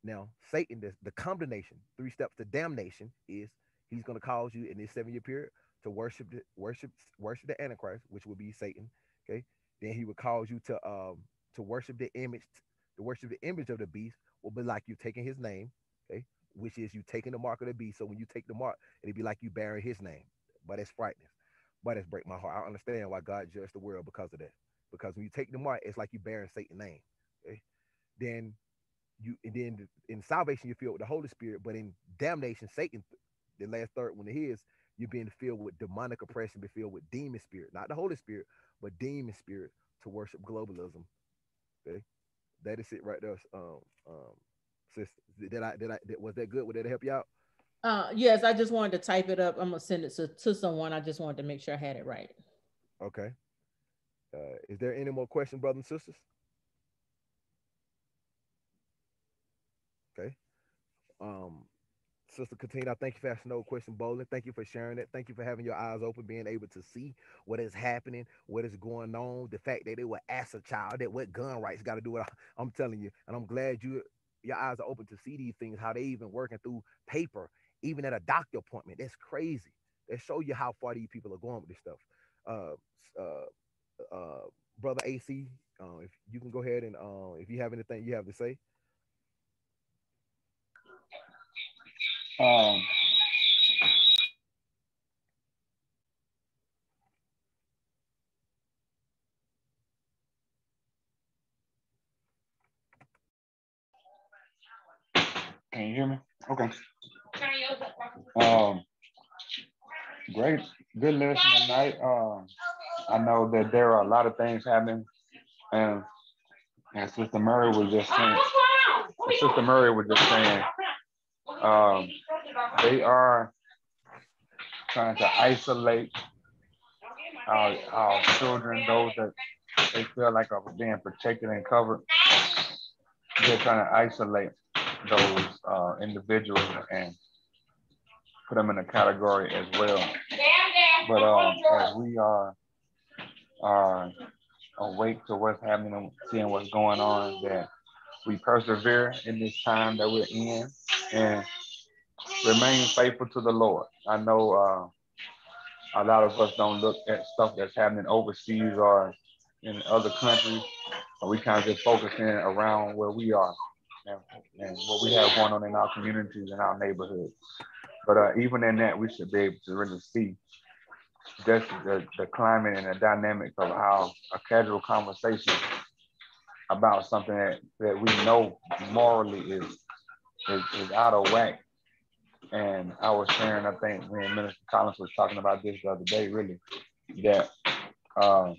Now, Satan, the, the combination, three steps to damnation is he's going to cause you in this seven year period to worship the worship worship the Antichrist, which would be Satan. Okay. Then he would cause you to um to worship the image, to worship the image of the beast, will be like you taking his name, okay, which is you taking the mark of the beast. So when you take the mark, it'd be like you bearing his name. But it's frightening. But it's break my heart. I understand why God judged the world because of that. Because when you take the mark, it's like you bearing Satan's name. Okay. Then you and then in salvation you're filled with the Holy Spirit, but in damnation, Satan, the last third one of his, you're being filled with demonic oppression, be filled with demon spirit, not the Holy Spirit, but demon spirit to worship globalism. Okay, that is it right there. Um, um, sister, did I did I did, was that good? Would that help you out? Uh, yes, I just wanted to type it up. I'm gonna send it to, to someone. I just wanted to make sure I had it right. Okay. Uh, is there any more questions, brothers and sisters? Okay. Um, Sister Katina, I thank you for asking no question bowling. Thank you for sharing it. Thank you for having your eyes open, being able to see what is happening, what is going on, the fact that they were ask a child that what gun rights got to do with I'm telling you, and I'm glad you your eyes are open to see these things, how they even working through paper, even at a doctor appointment. That's crazy. That show you how far these people are going with this stuff. Uh, uh, uh, brother AC, uh, if you can go ahead and uh, if you have anything you have to say. Um, can you hear me? Okay. Um, great, good lesson tonight. Um, I know that there are a lot of things happening, and and Sister Murray was just saying, Sister Murray was just saying, um, they are trying to isolate our, our children, those that they feel like are being protected and covered. They're trying to isolate those uh, individuals and put them in a category as well. But um, as we are are awake to what's happening and seeing what's going on, that we persevere in this time that we're in and remain faithful to the Lord. I know uh, a lot of us don't look at stuff that's happening overseas or in other countries. We kind of just focus in around where we are and, and what we have going on in our communities and our neighborhoods. But uh, even in that, we should be able to really see just the, the climate and the dynamic of how a casual conversation about something that, that we know morally is, is, is out of whack. And I was sharing, I think when Minister Collins was talking about this the other day, really, that um,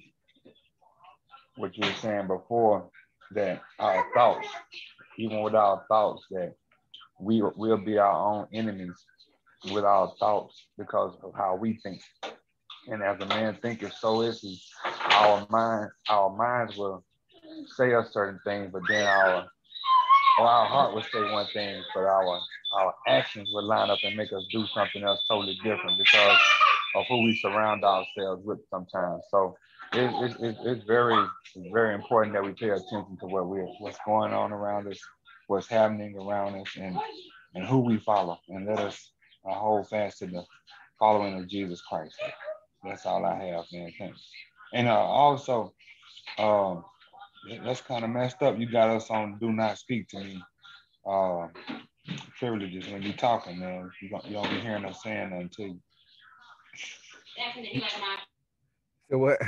what you were saying before, that our thoughts, even with our thoughts, that we will be our own enemies with our thoughts because of how we think. And as a man thinketh, so is he. Our mind, our minds will say us certain things, but then our or our heart would say one thing, but our our actions would line up and make us do something else totally different because of who we surround ourselves with sometimes. So it, it, it, it's very very important that we pay attention to what we're what's going on around us, what's happening around us, and and who we follow, and let us uh, hold fast to the following of Jesus Christ. That's all I have, man. Thanks. And uh, also, um, that's kind of messed up. You got us on do not speak to me uh, privileges when you're talking, man. You don't, you don't be hearing us saying nothing to you. So what?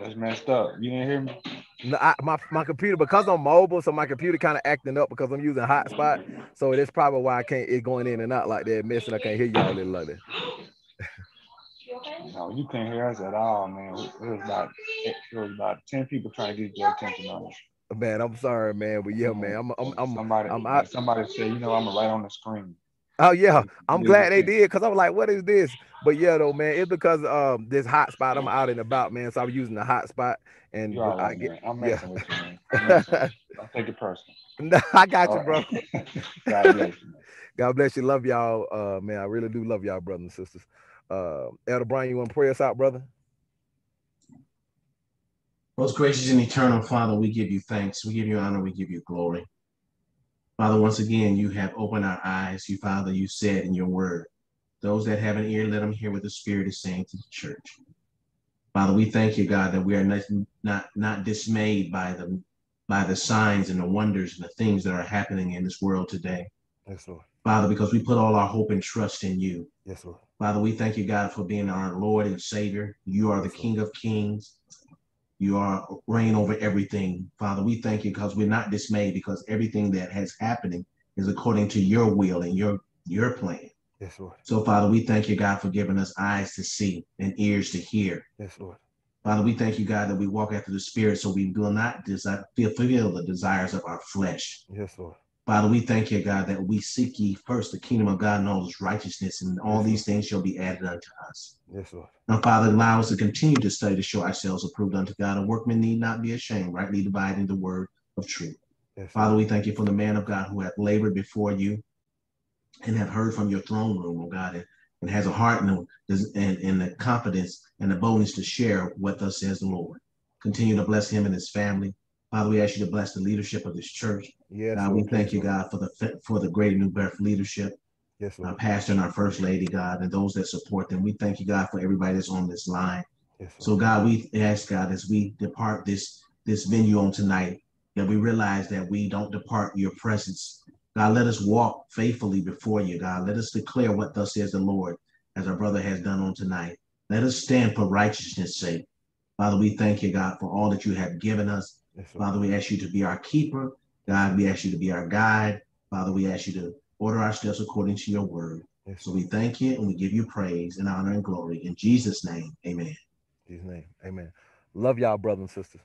That's messed up. You didn't hear me? No, I, my my computer because I'm mobile, so my computer kind of acting up because I'm using hotspot. So that's probably why I can't it going in and out like that, missing. I can't hear y'all little like that. No, you can't hear us at all, man. It was about it was about ten people trying to get your attention on it. Man, I'm sorry, man, but yeah, man, I'm I'm I'm, somebody I'm out. somebody said, you know, I'm right on the screen. Oh yeah, I'm glad they did because I was like, what is this? But yeah, though, man, it's because um this hotspot. I'm out and about, man. So I'm using the hotspot, and You're I right, get. man. I'm yeah. messing with you, man. I'm messing with you. Don't take it personal. No, I got you, All bro. right. God bless you. man. God bless you. Love y'all, uh, man. I really do love y'all, brothers and sisters. Uh, Elder Brian, you want to pray us out, brother? Most gracious and eternal Father, we give you thanks. We give you honor. We give you glory. Father, once again, you have opened our eyes. You, Father, you said in your word, those that have an ear, let them hear what the Spirit is saying to the church. Father, we thank you, God, that we are not, not, not dismayed by the, by the signs and the wonders and the things that are happening in this world today. Yes, Lord. Father, because we put all our hope and trust in you. Yes, Lord. Father, we thank you, God, for being our Lord and Savior. You are the King of Kings. You are reign over everything. Father, we thank you because we're not dismayed because everything that has happening is according to your will and your your plan. Yes, Lord. So, Father, we thank you, God, for giving us eyes to see and ears to hear. Yes, Lord. Father, we thank you, God, that we walk after the Spirit so we will not desire, fulfill the desires of our flesh. Yes, Lord. Father, we thank you, God, that we seek ye first the kingdom of God and all its righteousness, and all these things shall be added unto us. Yes, Lord. Now, Father, allow us to continue to study to show ourselves approved unto God. A workman need not be ashamed, rightly dividing the word of truth. Yes, Father, we thank you for the man of God who hath labored before you and have heard from your throne room, oh God, and, and has a heart and, and, and the confidence and the boldness to share what thus says the Lord. Continue to bless him and his family. Father, we ask you to bless the leadership of this church. Yes, God, we Lord. thank you, God, for the for the Greater New Birth leadership Yes, our pastor and our first lady, God, and those that support them. We thank you, God, for everybody that's on this line. Yes, So, God, we ask, God, as we depart this this venue on tonight, that we realize that we don't depart your presence. God, let us walk faithfully before you, God. Let us declare what thus says the Lord, as our brother has done on tonight. Let us stand for righteousness' sake. Father, we thank you, God, for all that you have given us. Father, we ask you to be our keeper. God, we ask you to be our guide. Father, we ask you to order our steps according to your word. Yes, So we thank you and we give you praise and honor and glory. In Jesus' name, amen. In Jesus' name. Amen. Love y'all, brothers and sisters.